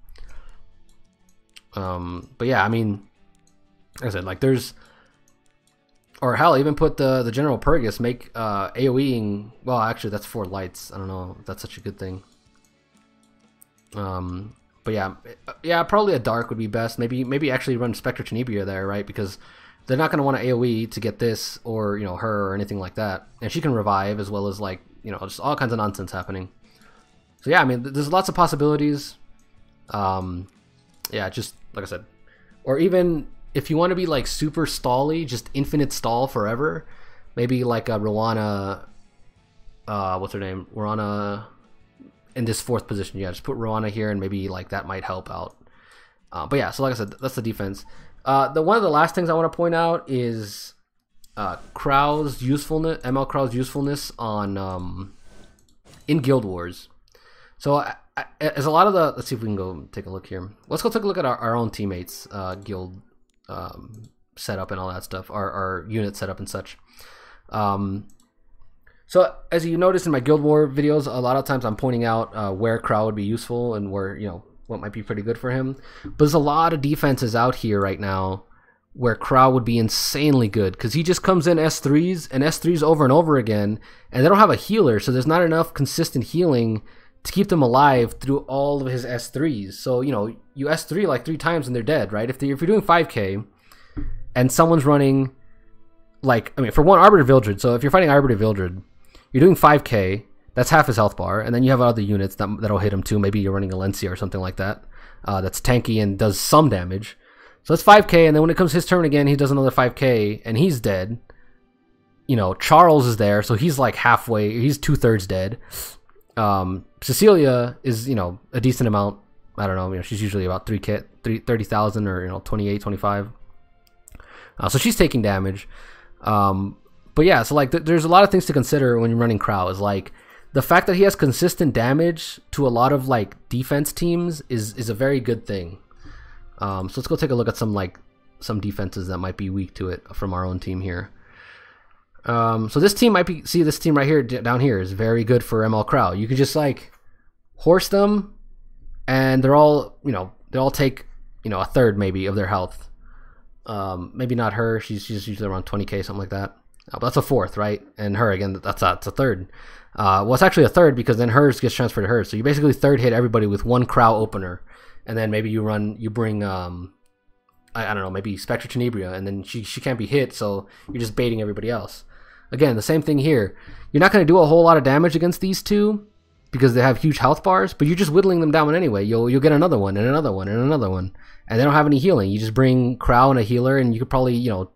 Um, but yeah, I mean, like I said, like there's, or hell, even put the the general Purgus make uh, AOEing. Well, actually, that's four lights. I don't know that's such a good thing. Um, but yeah, yeah, probably a dark would be best. Maybe maybe actually run Spectre Tenebria there, right? Because they're not going to want to AOE to get this or you know her or anything like that. And she can revive as well as like you know just all kinds of nonsense happening. So yeah, I mean, there's lots of possibilities. Um, yeah, just like I said, or even if you want to be like super stally, just infinite stall forever. Maybe like a Roana. Uh, what's her name? Roana in this fourth position. Yeah, just put Roana here, and maybe like that might help out. Uh, but yeah, so like I said, that's the defense. Uh, the one of the last things I want to point out is uh, usefulness, ML Krau's usefulness on um, in Guild Wars. So I, I, as a lot of the, let's see if we can go take a look here. Let's go take a look at our, our own teammates' uh, guild um, setup and all that stuff, our, our unit setup and such. Um, so as you notice in my Guild War videos, a lot of times I'm pointing out uh, where Krau would be useful and where you know what might be pretty good for him. But there's a lot of defenses out here right now where Krau would be insanely good because he just comes in S3s and S3s over and over again, and they don't have a healer, so there's not enough consistent healing to keep them alive through all of his S3s. So, you know, you S3 like three times and they're dead, right? If, they, if you're doing 5k and someone's running, like, I mean, for one, Arbiter Vildred, so if you're fighting Arbiter Vildred, you're doing 5k that's half his health bar, and then you have other units that that'll hit him too. Maybe you're running a Alencia or something like that. Uh, that's tanky and does some damage. So that's 5k, and then when it comes his turn again, he does another 5k, and he's dead. You know, Charles is there, so he's like halfway. He's two thirds dead. Um, Cecilia is you know a decent amount. I don't know. You know, she's usually about three k, three thirty thousand or you know 28, 25. Uh, so she's taking damage. Um, but yeah, so like th- there's a lot of things to consider when you're running Krau. Is like the fact that he has consistent damage to a lot of like defense teams is is a very good thing. Um, so let's go take a look at some like some defenses that might be weak to it from our own team here. Um, so this team might be see this team right here down here is very good for ML Krau. You could just like horse them, and they're all you know they all take you know a third maybe of their health. Um, maybe not her. She's she's usually around 20k something like that. But that's a fourth, right? And her again, that's a, that's a third. Uh, well, it's actually a third because then hers gets transferred to hers. So you basically third hit everybody with one Krau opener, and then maybe you run, you bring, um, I, I don't know, maybe Spectre Tenebria, and then she she can't be hit, so you're just baiting everybody else. Again, the same thing here. You're not going to do a whole lot of damage against these two because they have huge health bars, but you're just whittling them down anyway. You'll you'll get another one and another one and another one, and they don't have any healing. You just bring Krau and a healer, and you could probably you know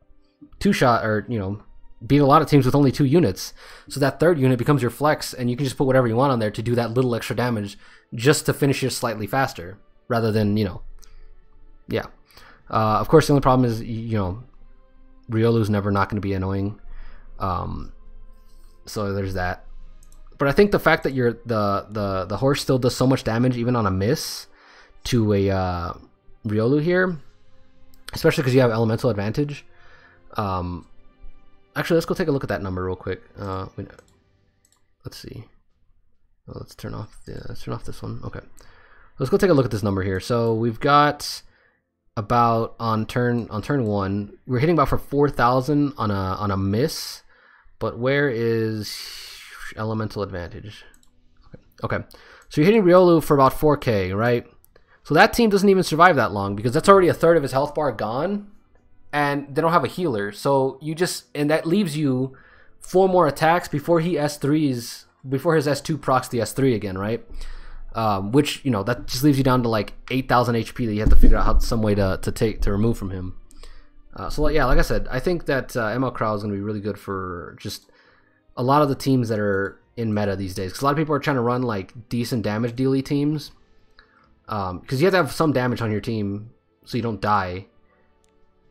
two shot or you know beat a lot of teams with only two units. So that third unit becomes your flex, and you can just put whatever you want on there to do that little extra damage just to finish it slightly faster, rather than you know, yeah. Uh, of course, the only problem is you know, Riolu's never not going to be annoying. Um, so there's that. But I think the fact that you're the the the horse still does so much damage even on a miss to a uh, Riolu here, especially because you have elemental advantage. Um, actually, let's go take a look at that number real quick. Uh, let's see. Oh, let's turn off the let's turn off this one. Okay, let's go take a look at this number here. So we've got about on turn on turn one, we're hitting about for four thousand on a on a miss. But where is elemental advantage? Okay. okay. So you're hitting Riolu for about 4k, right? So that team doesn't even survive that long because that's already a third of his health bar gone. And they don't have a healer. So you just, and that leaves you four more attacks before he S3s, before his S2 procs the S3 again, right? Um, which, you know, that just leaves you down to like 8,000 HP that you have to figure out how, some way to, to take, to remove from him. Uh, so yeah, like I said, I think that uh, ML Krau is going to be really good for just a lot of the teams that are in meta these days. Because a lot of people are trying to run like decent damage dealy teams. Because um, you have to have some damage on your team so you don't die.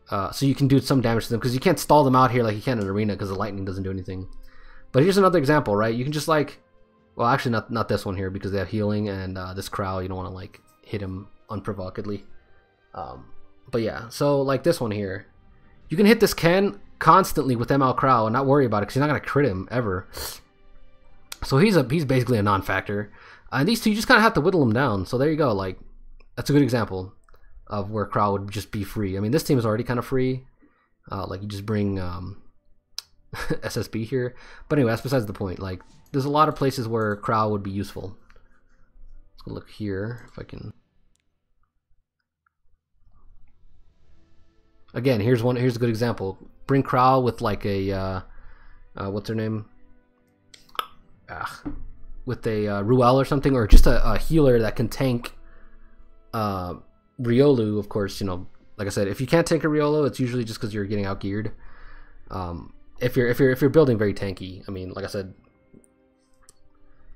Uh, so you can do some damage to them because you can't stall them out here like you can in arena because the lightning doesn't do anything. But here's another example, right? You can just like, well, actually not not this one here because they have healing and uh, this Krau you don't want to like hit him unprovokedly. Um, but yeah, so like this one here, you can hit this Ken constantly with ML Krau and not worry about it because you're not gonna crit him ever. So he's a he's basically a non-factor. And these two, you just kind of have to whittle them down. So there you go. Like that's a good example of where Krau would just be free. I mean, this team is already kind of free. Uh, like you just bring um, SSB here. But anyway, that's besides the point. Like there's a lot of places where Krau would be useful. Let's go look here if I can. Again, here's one. Here's a good example. Bring Krau with like a uh, uh, what's her name? Ah, with a uh, Ruele or something, or just a, a healer that can tank uh, Riolu. Of course, you know, like I said, if you can't tank a Riolu, it's usually just because you're getting outgeared. Um, if you're if you're if you're building very tanky, I mean, like I said.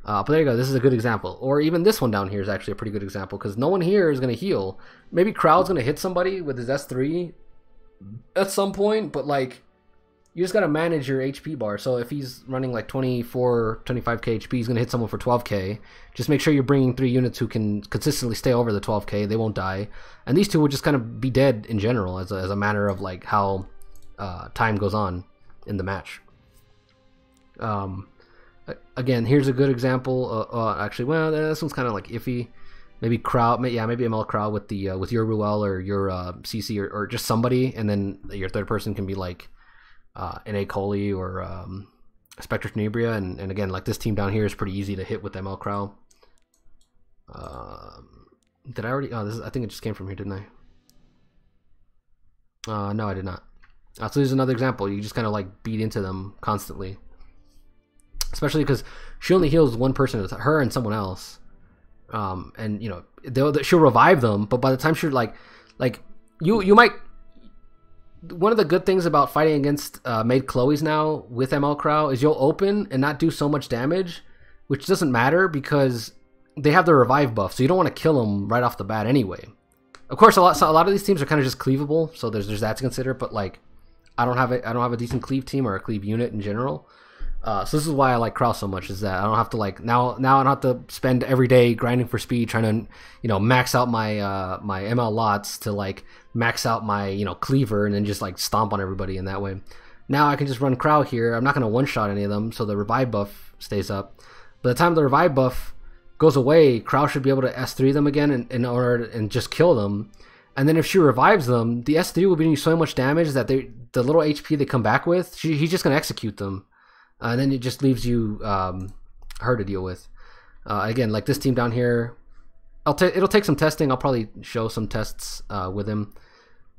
Uh, but there you go. This is a good example. Or even this one down here is actually a pretty good example because no one here is going to heal. Maybe Krau's going to hit somebody with his S3 at some point, but like you just gotta manage your HP bar. So if he's running like 24, 25k HP, he's gonna hit someone for 12k. Just make sure you're bringing three units who can consistently stay over the 12k. They won't die, and these two will just kind of be dead in general as a, as a matter of like how uh, time goes on in the match. Um, again, here's a good example. Uh, uh, actually, well, this one's kind of like iffy maybe Krau, yeah, maybe ML Krau with the uh, with your Ruele or your uh, CC or, or just somebody, and then your third person can be like uh, NA Coley or um, Spectre Tenebria, and, and again, like this team down here is pretty easy to hit with ML Krau. Um, did I already? Oh, this is, I think it just came from here, didn't I? Uh, no, I did not. Uh, so here's another example. You just kind of like beat into them constantly, especially because she only heals one person, her and someone else um, and you know they'll, she'll revive them. But by the time she's like, like you you might. One of the good things about fighting against uh, made Chloe's now with ML Krau is you'll open and not do so much damage, which doesn't matter because they have the revive buff, so you don't want to kill them right off the bat anyway. Of course, a lot so a lot of these teams are kind of just cleavable, so there's there's that to consider. But like, I don't have a I don't have a decent cleave team or a cleave unit in general, uh, so this is why I like Krau so much is that I don't have to like now now I don't have to spend every day grinding for speed trying to you know max out my uh, my ML lots to like max out my you know cleaver and then just like stomp on everybody in that way. Now I can just run Krau here. I'm not gonna one shot any of them, so the revive buff stays up. By the time the revive buff goes away, Krau should be able to S3 them again in, in order and just kill them. and then if she revives them, the S3 will be doing so much damage that they the little HP they come back with, she, he's just gonna execute them, and then it just leaves you um, her to deal with. Uh, again, like this team down here, I'll ta- it'll take some testing. I'll probably show some tests uh, with him,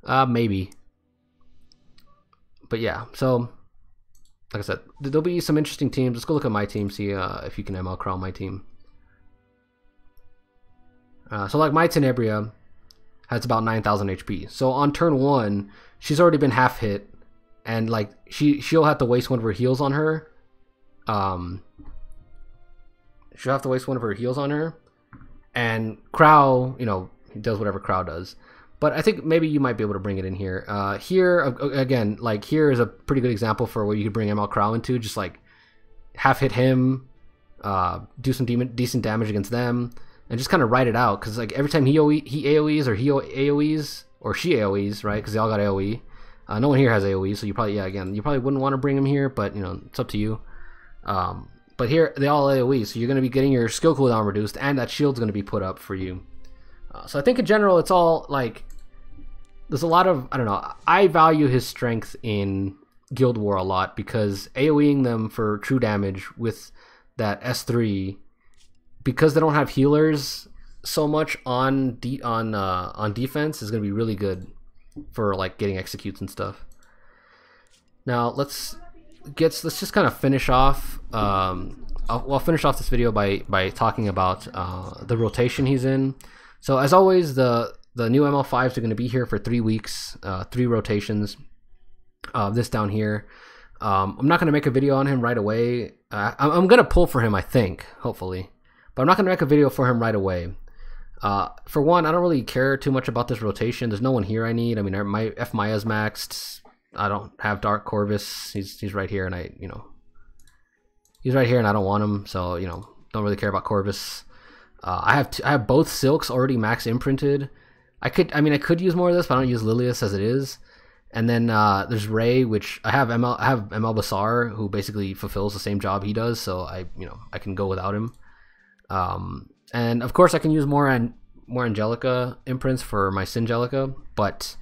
uh, maybe. But yeah, so like I said, there'll be some interesting teams. Let's go look at my team, see uh, if you can ML Krau my team. Uh, so like my Tenebria has about 9,000 HP. So on turn one, she's already been half hit, and like she she'll have to waste one of her heals on her. Um, she'll have to waste one of her heals on her, and Krau, you know, does whatever Krau does. But I think maybe you might be able to bring it in here. Uh, here again, like here is a pretty good example for what you could bring ML Krau into. Just like half hit him, uh, do some de- decent damage against them, and just kind of write it out. Because like every time he OE, he AOE's or he AOE's or she AOE's, right? Because they all got AOE. Uh, no one here has AOE, so you probably yeah again you probably wouldn't want to bring him here, but you know it's up to you. Um, but here they all AOE, so you're going to be getting your skill cooldown reduced, and that shield's going to be put up for you. Uh, so I think in general, it's all like there's a lot of I don't know. I value his strength in Guild War a lot because AOEing them for true damage with that S3 because they don't have healers so much on de- on uh, on defense is going to be really good for like getting executes and stuff. Now let's get let's just kind of finish off. Um, I'll, I'll finish off this video by by talking about uh, the rotation he's in. So as always, the the new ML5s are going to be here for three weeks, uh, three rotations. Uh, this down here. Um, I'm not going to make a video on him right away. Uh, I'm, I'm going to pull for him, I think, hopefully. But I'm not going to make a video for him right away. Uh, for one, I don't really care too much about this rotation. There's no one here I need. I mean, my F Maya's maxed. I don't have Dark Corvus. He's he's right here, and I you know he's right here, and I don't want him. So you know, don't really care about Corvus. Uh, I have t- I have both silks already max imprinted. I could I mean I could use more of this, but I don't use Lilias as it is. And then uh, there's Ray, which I have ML I have ML Basar, who basically fulfills the same job he does. So I you know I can go without him. Um, and of course I can use more and more Angelica imprints for my Singelica, but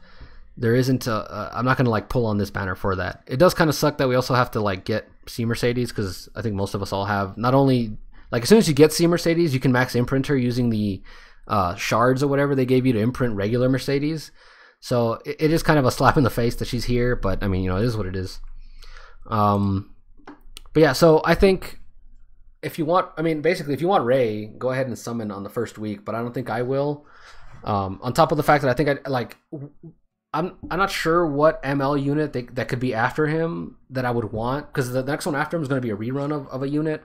there isn't I'm not gonna like pull on this banner for that. It does kind of suck that we also have to like get C Mercedes because I think most of us all have not only like as soon as you get C Mercedes, you can max imprinter using the uh, shards or whatever they gave you to imprint regular Mercedes. So it, it is kind of a slap in the face that she's here, but I mean, you know, it is what it is. Um, but yeah, so I think if you want, I mean, basically, if you want Ray, go ahead and summon on the first week, but I don't think I will. Um, on top of the fact that I think I like, I'm I'm not sure what ML unit they, that could be after him that I would want because the next one after him is going to be a rerun of, of a unit.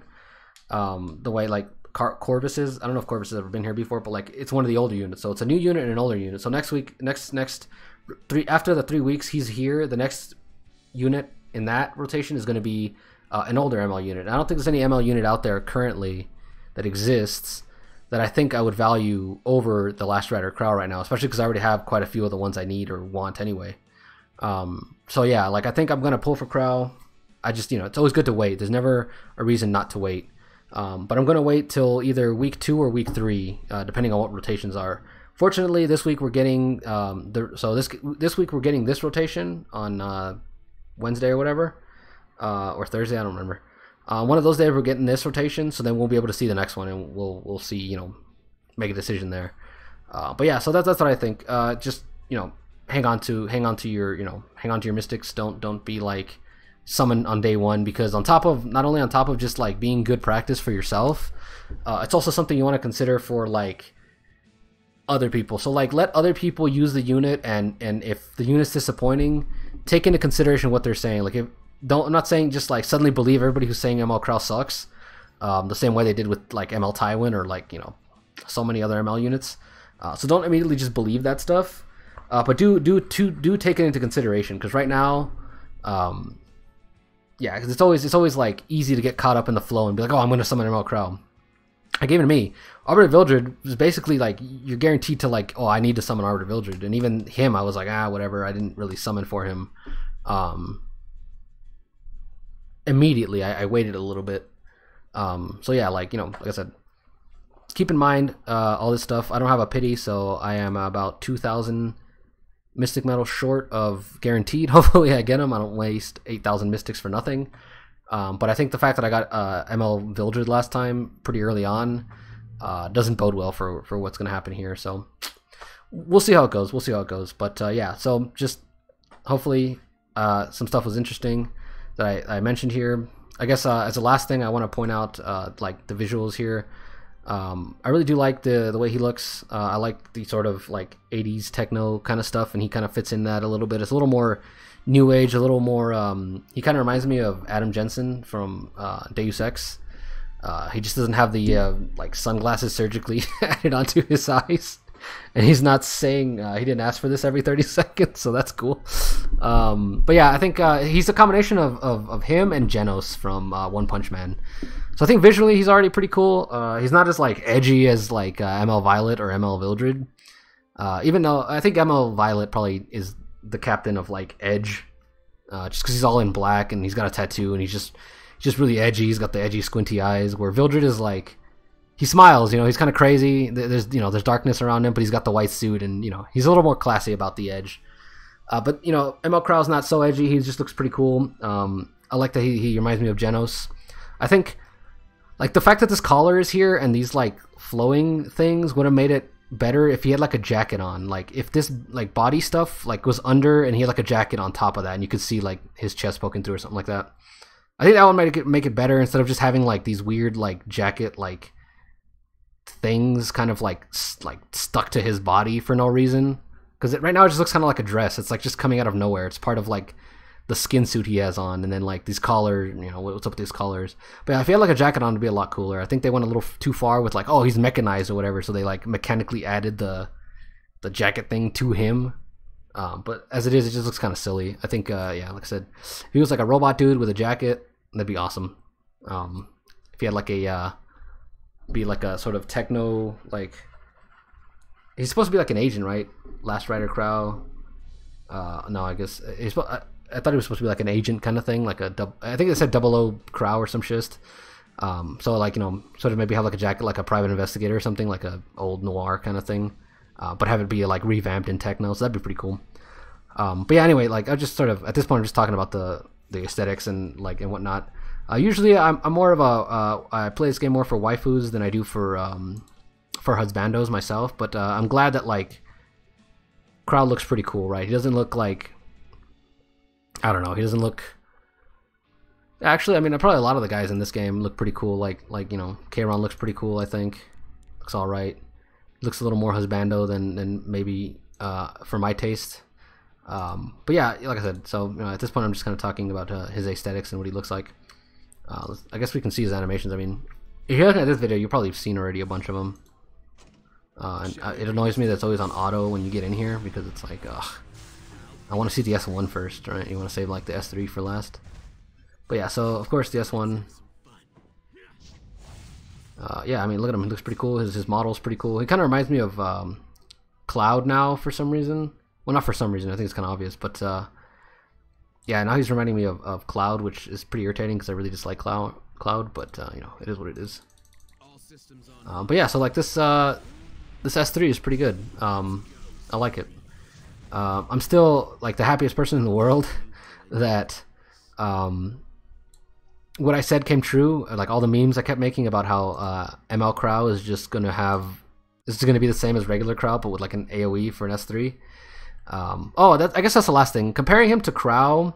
Um, the way like Car- Corvus is. I don't know if Corvus has ever been here before, but like it's one of the older units. So it's a new unit and an older unit. So next week, next next three after the three weeks he's here, the next unit in that rotation is going to be uh, an older ML unit. I don't think there's any ML unit out there currently that exists that I think I would value over the Last Rider Krau right now, especially because I already have quite a few of the ones I need or want anyway. Um, so yeah, like I think I'm gonna pull for Krau. I just you know it's always good to wait. There's never a reason not to wait. Um, but I'm to wait till either week two or week three, uh, depending on what rotations are. Fortunately, this week we're getting um, the so this this week we're getting this rotation on uh, Wednesday or whatever, uh, or Thursday. I don't remember. Uh, one of those days we're getting this rotation, so then we'll be able to see the next one, and we'll we'll see you know make a decision there. Uh, but yeah, so that's that's what I think. Uh, just you know, hang on to hang on to your you know hang on to your mystics. Don't don't be like summon on day one because on top of not only on top of just like being good practice for yourself uh, it's also something you want to consider for like other people so like let other people use the unit and and if the unit's disappointing take into consideration what they're saying like if don't i'm not saying just like suddenly believe everybody who's saying ml Krau sucks um, the same way they did with like ml tywin or like you know so many other ml units uh, so don't immediately just believe that stuff uh, but do do do do take it into consideration because right now um, yeah, because it's always it's always like easy to get caught up in the flow and be like, oh, I'm going to summon ML Krau. I gave it to me. Arbiter Vildred was basically like you're guaranteed to like, oh, I need to summon Arbiter Vildred, and even him, I was like, ah, whatever. I didn't really summon for him. Um, immediately, I, I waited a little bit. Um, so yeah, like you know, like I said, keep in mind uh, all this stuff. I don't have a pity, so I am about 2,000 Mystic Medal short of guaranteed. Hopefully I get them. I don't waste 8,000 Mystics for nothing. Um, but I think the fact that I got uh, ML Vildred last time pretty early on uh, doesn't bode well for, for what's going to happen here. So we'll see how it goes. We'll see how it goes. But uh, yeah, so just hopefully uh, some stuff was interesting that I, I mentioned here. I guess uh, as a last thing, I want to point out uh, like the visuals here. Um, I really do like the the way he looks. Uh, I like the sort of like 80s techno kind of stuff, and he kind of fits in that a little bit. It's a little more new age, a little more. Um, he kind of reminds me of Adam Jensen from uh, Deus Ex. Uh, he just doesn't have the uh, like sunglasses surgically added onto his eyes, and he's not saying uh, he didn't ask for this every 30 seconds, so that's cool. Um, but yeah, I think uh, he's a combination of, of, of him and Genos from One Punch Man. So I think visually he's already pretty cool. Uh, he's not as like edgy as like uh, ML Violet or ML Vildred. Uh, even though I think ML Violet probably is the captain of like Edge, uh, just because he's all in black and he's got a tattoo and he's just just really edgy. He's got the edgy squinty eyes. Where Vildred is like he smiles. You know, he's kind of crazy. There's you know there's darkness around him, but he's got the white suit and you know he's a little more classy about the Edge. Uh, but you know ML Krau's not so edgy. He just looks pretty cool. Um, I like that he, he reminds me of Genos. I think like the fact that this collar is here and these like flowing things would have made it better if he had like a jacket on. Like if this like body stuff like was under and he had like a jacket on top of that and you could see like his chest poking through or something like that. I think that make it make it better instead of just having like these weird like jacket like things kind of like like stuck to his body for no reason. Because it right now it just looks kind of like a dress. It's like just coming out of nowhere. It's part of like the skin suit he has on, and then like these collars, you know, what's up with these collars? But yeah, if he had like a jacket on, it'd be a lot cooler. I think they went a little too far with like, oh, he's mechanized or whatever, so they like mechanically added the the jacket thing to him. Um, but as it is, it just looks kind of silly. I think, uh, yeah, like I said, if he was like a robot dude with a jacket, that'd be awesome. Um, if he had like a uh, be like a sort of techno like he's supposed to be like an agent, right? Last Rider Krau. Uh, no, I guess he's. supposed. I thought he was supposed to be like an agent kind of thing, like a dub. I think it said Double O Krau or some shit. Um, so like you know, sort of maybe have like a jacket, like a private investigator or something, like a old noir kind of thing, uh, but have it be like revamped in techno. So that'd be pretty cool. Um, but yeah, anyway, like I just sort of at this point I'm just talking about the the aesthetics and like and whatnot. Uh, usually I'm, I'm more of a uh, I play this game more for waifus than I do for um, for husbandos myself. But uh, I'm glad that like Krau looks pretty cool, right? He doesn't look like I don't know. He doesn't look. Actually, I mean, probably a lot of the guys in this game look pretty cool. Like, like you know, Kayron looks pretty cool. I think looks all right. Looks a little more husbando than than maybe uh, for my taste. Um, but yeah, like I said, so you know, at this point, I'm just kind of talking about uh, his aesthetics and what he looks like. Uh, I guess we can see his animations. I mean, if you're looking at this video, you've probably seen already a bunch of them. Uh, and uh, it annoys me that it's always on auto when you get in here because it's like, ugh. I want to see the S1 first, right? You want to save like the S3 for last. But yeah, so of course the S1. Uh, yeah, I mean, look at him. He looks pretty cool. His his model's pretty cool. He kind of reminds me of um, Cloud now for some reason. Well, not for some reason. I think it's kind of obvious, but uh, yeah, now he's reminding me of, of Cloud, which is pretty irritating because I really dislike Cloud. Cloud, but uh, you know, it is what it is. Um, but yeah, so like this uh, this S3 is pretty good. Um, I like it. Uh, I'm still like the happiest person in the world that um, what I said came true. Like all the memes I kept making about how uh, ML Krau is just gonna have this is gonna be the same as regular Krau, but with like an AOE for an S3. Um, oh, that, I guess that's the last thing. Comparing him to Krau.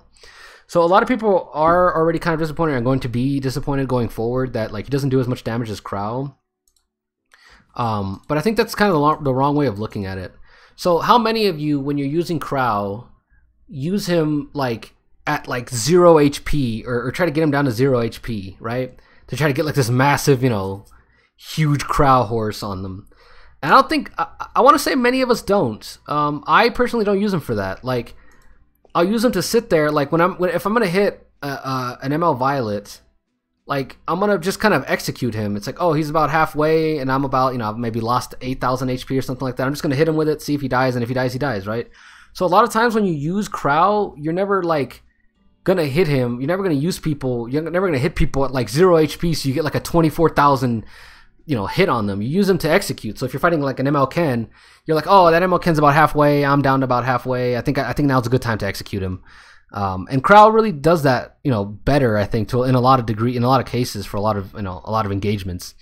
So a lot of people are already kind of disappointed and going to be disappointed going forward that like he doesn't do as much damage as Krau. Um, but I think that's kind of the, the wrong way of looking at it. So how many of you, when you're using Krau, use him like at like zero HP or, or try to get him down to zero HP, right? To try to get like this massive, you know, huge Krau horse on them. And I don't think I, I want to say many of us don't. Um, I personally don't use them for that. Like, I'll use them to sit there. Like when I'm when, if I'm gonna hit uh, uh, an ML Violet, like I'm gonna just kind of execute him. It's like, oh, he's about halfway, and I'm about, you know, maybe lost eight thousand HP or something like that. I'm just gonna hit him with it, see if he dies, and if he dies, he dies, right? So a lot of times when you use Krau, you're never like gonna hit him. You're never gonna use people. You're never gonna hit people at like zero HP, so you get like a twenty four thousand you know hit on them. You use them to execute. So if you're fighting like an ML Ken, you're like, oh, that ML Ken's about halfway. I'm down to about halfway. I think I think now's a good time to execute him. Um, and Krau really does that, you know, better. I think to in a lot of degree, in a lot of cases, for a lot of you know a lot of engagements.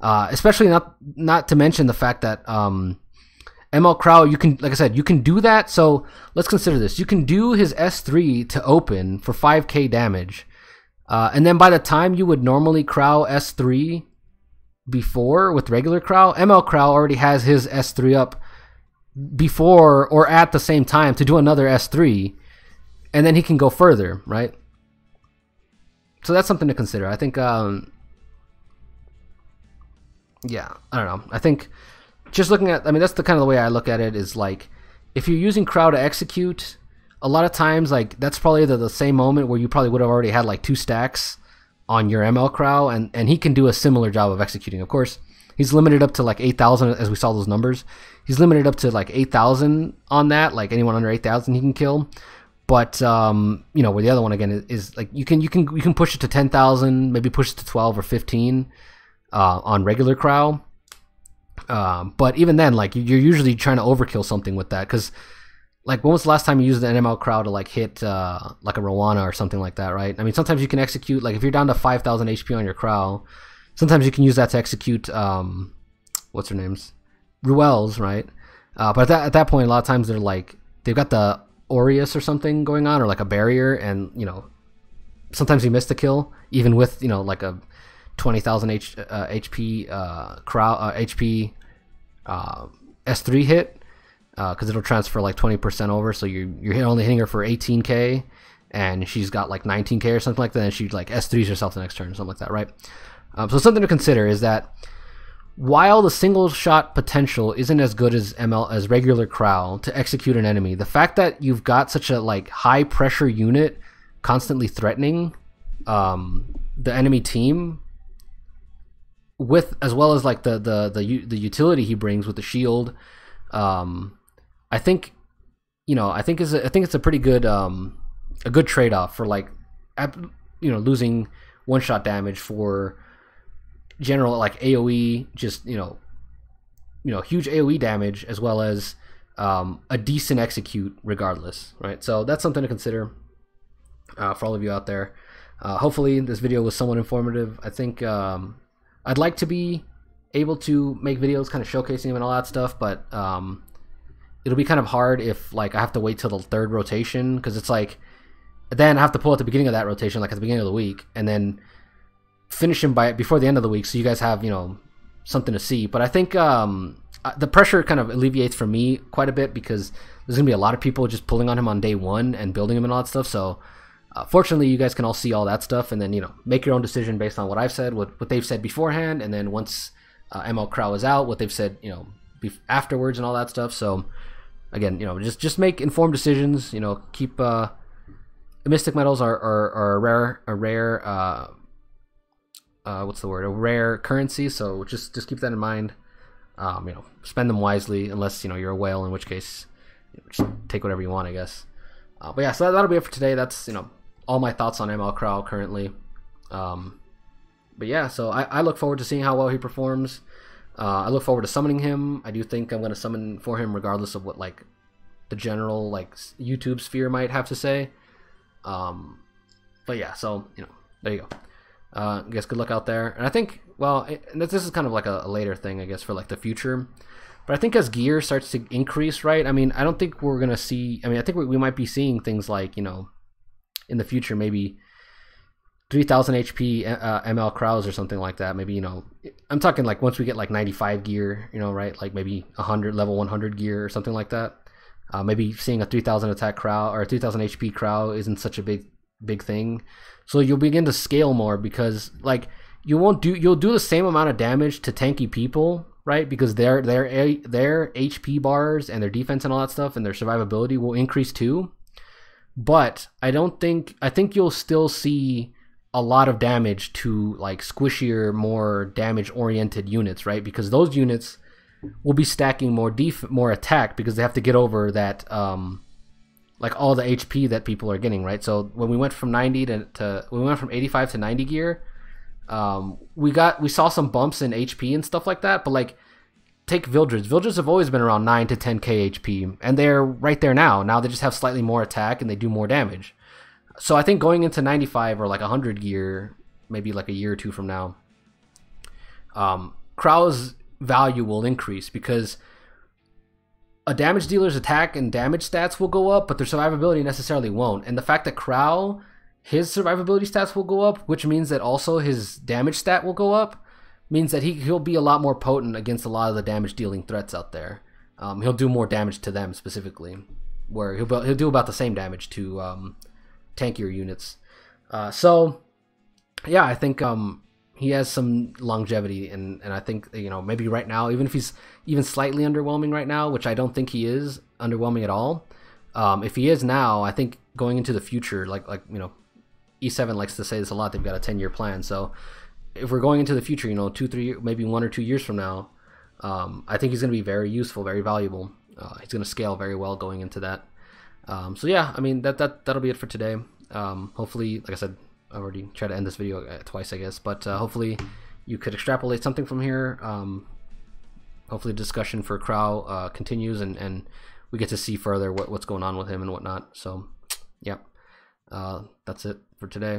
Uh, especially not not to mention the fact that um, ML Krau, you can like I said, you can do that. So let's consider this: you can do his S3 to open for 5k damage, uh, and then by the time you would normally Krau S3 before with regular Krau, ML Krau already has his S3 up before or at the same time to do another S3 and then he can go further, right? So that's something to consider. I think, um, yeah, I don't know. I think just looking at, I mean, that's the kind of the way I look at it is like, if you're using Krau to execute, a lot of times, like, that's probably the, the same moment where you probably would have already had like two stacks on your ML Krau, and, and he can do a similar job of executing. Of course, he's limited up to like 8,000 as we saw those numbers. He's limited up to like 8,000 on that, like anyone under 8,000 he can kill but um, you know where the other one again is, is, like you can you can you can push it to 10,000 maybe push it to 12 or 15 uh, on regular Krau um, but even then like you're usually trying to overkill something with that because like when was the last time you used an NML Krau to like hit uh, like a Rowana or something like that right? I mean sometimes you can execute like if you're down to 5,000 HP on your Krau sometimes you can use that to execute um, what's her names? Ruele's right? Uh, but at that, at that point a lot of times they're like they've got the Aurius or something going on, or like a barrier, and you know, sometimes you miss the kill, even with you know like a twenty thousand H, uh, HP uh, Krau uh, HP uh, S three hit because uh, it'll transfer like twenty percent over, so you're you're only hitting her for eighteen k, and she's got like nineteen k or something like that, and she like S threes herself the next turn, or something like that, right? Um, so something to consider is that while the single shot potential isn't as good as ML as regular Krau to execute an enemy, the fact that you've got such a like high pressure unit constantly threatening um, the enemy team with as well as like the the the the utility he brings with the shield, um, I think you know I think is I think it's a pretty good um, a good trade off for like you know losing one shot damage for general like AOE, just you know, you know, huge AOE damage as well as um, a decent execute regardless, right? So that's something to consider uh, for all of you out there. Uh, hopefully, this video was somewhat informative. I think um, I'd like to be able to make videos kind of showcasing them and all that stuff, but um, it'll be kind of hard if like I have to wait till the third rotation because it's like then I have to pull at the beginning of that rotation, like at the beginning of the week, and then finish him by before the end of the week, so you guys have you know something to see. But I think um, the pressure kind of alleviates for me quite a bit because there's gonna be a lot of people just pulling on him on day one and building him and all that stuff. So uh, fortunately, you guys can all see all that stuff and then you know make your own decision based on what I've said, what what they've said beforehand, and then once uh, ML Krau is out, what they've said you know afterwards and all that stuff. So again, you know, just just make informed decisions. You know, keep uh, mystic medals are, are, are a rare a rare uh, uh, what's the word? A rare currency so just just keep that in mind. Um, you know spend them wisely unless you know you're a whale in which case you know, just take whatever you want i guess. Uh, but yeah so that, will be it for today. That's you know all my thoughts on ml Krau currently. Um, but yeah so I, I look forward to seeing how well he performs uh, i look forward to summoning him i do think i'm going to summon for him regardless of what like the general like youtube sphere might have to say um, but yeah so you know there you go uh, I guess good luck out there. And I think, well, it, this is kind of like a, a, later thing, I guess, for like the future. But I think as gear starts to increase, right? I mean, I don't think we're gonna see. I mean, I think we, we might be seeing things like you know, in the future, maybe 3000 HP uh, ML Kraus or something like that. Maybe you know, I'm talking like once we get like 95 gear, you know, right? Like maybe 100 level 100 gear or something like that. Uh, maybe seeing a 3000 attack Krau or a 3000 HP Krau isn't such a big big thing. So you'll begin to scale more because like you won't do you'll do the same amount of damage to tanky people, right? Because their their their HP bars and their defense and all that stuff and their survivability will increase too. But I don't think I think you'll still see a lot of damage to like squishier, more damage oriented units, right? Because those units will be stacking more def more attack because they have to get over that um like all the HP that people are getting, right? So when we went from 90 to, to we went from 85 to 90 gear, Um, we got we saw some bumps in HP and stuff like that, but like take Vildreds. Vildreds have always been around nine to ten k HP, and they're right there now. Now they just have slightly more attack and they do more damage. So I think going into 95 or like 100 gear, maybe like a year or two from now, um, Krau's value will increase because a damage dealer's attack and damage stats will go up, but their survivability necessarily won't. And the fact that Krau, his survivability stats will go up, which means that also his damage stat will go up, means that he, he'll be a lot more potent against a lot of the damage dealing threats out there. Um, he'll do more damage to them specifically, where he'll, he'll do about the same damage to um, tankier units. Uh, so, yeah, I think um, he has some longevity, and, and I think you know maybe right now, even if he's even slightly underwhelming right now, which I don't think he is underwhelming at all. Um, if he is now, I think going into the future, like like you know, E7 likes to say this a lot. They've got a ten year plan, so if we're going into the future, you know, two, three, maybe one or two years from now, um, I think he's going to be very useful, very valuable. Uh, he's going to scale very well going into that. Um, so yeah, I mean that that that'll be it for today. Um, hopefully, like I said, I already tried to end this video uh, twice, I guess, but uh, hopefully you could extrapolate something from here. Um, hopefully, the discussion for Krau uh, continues and and we get to see further what, what's going on with him and whatnot. So, yeah, uh, that's it for today.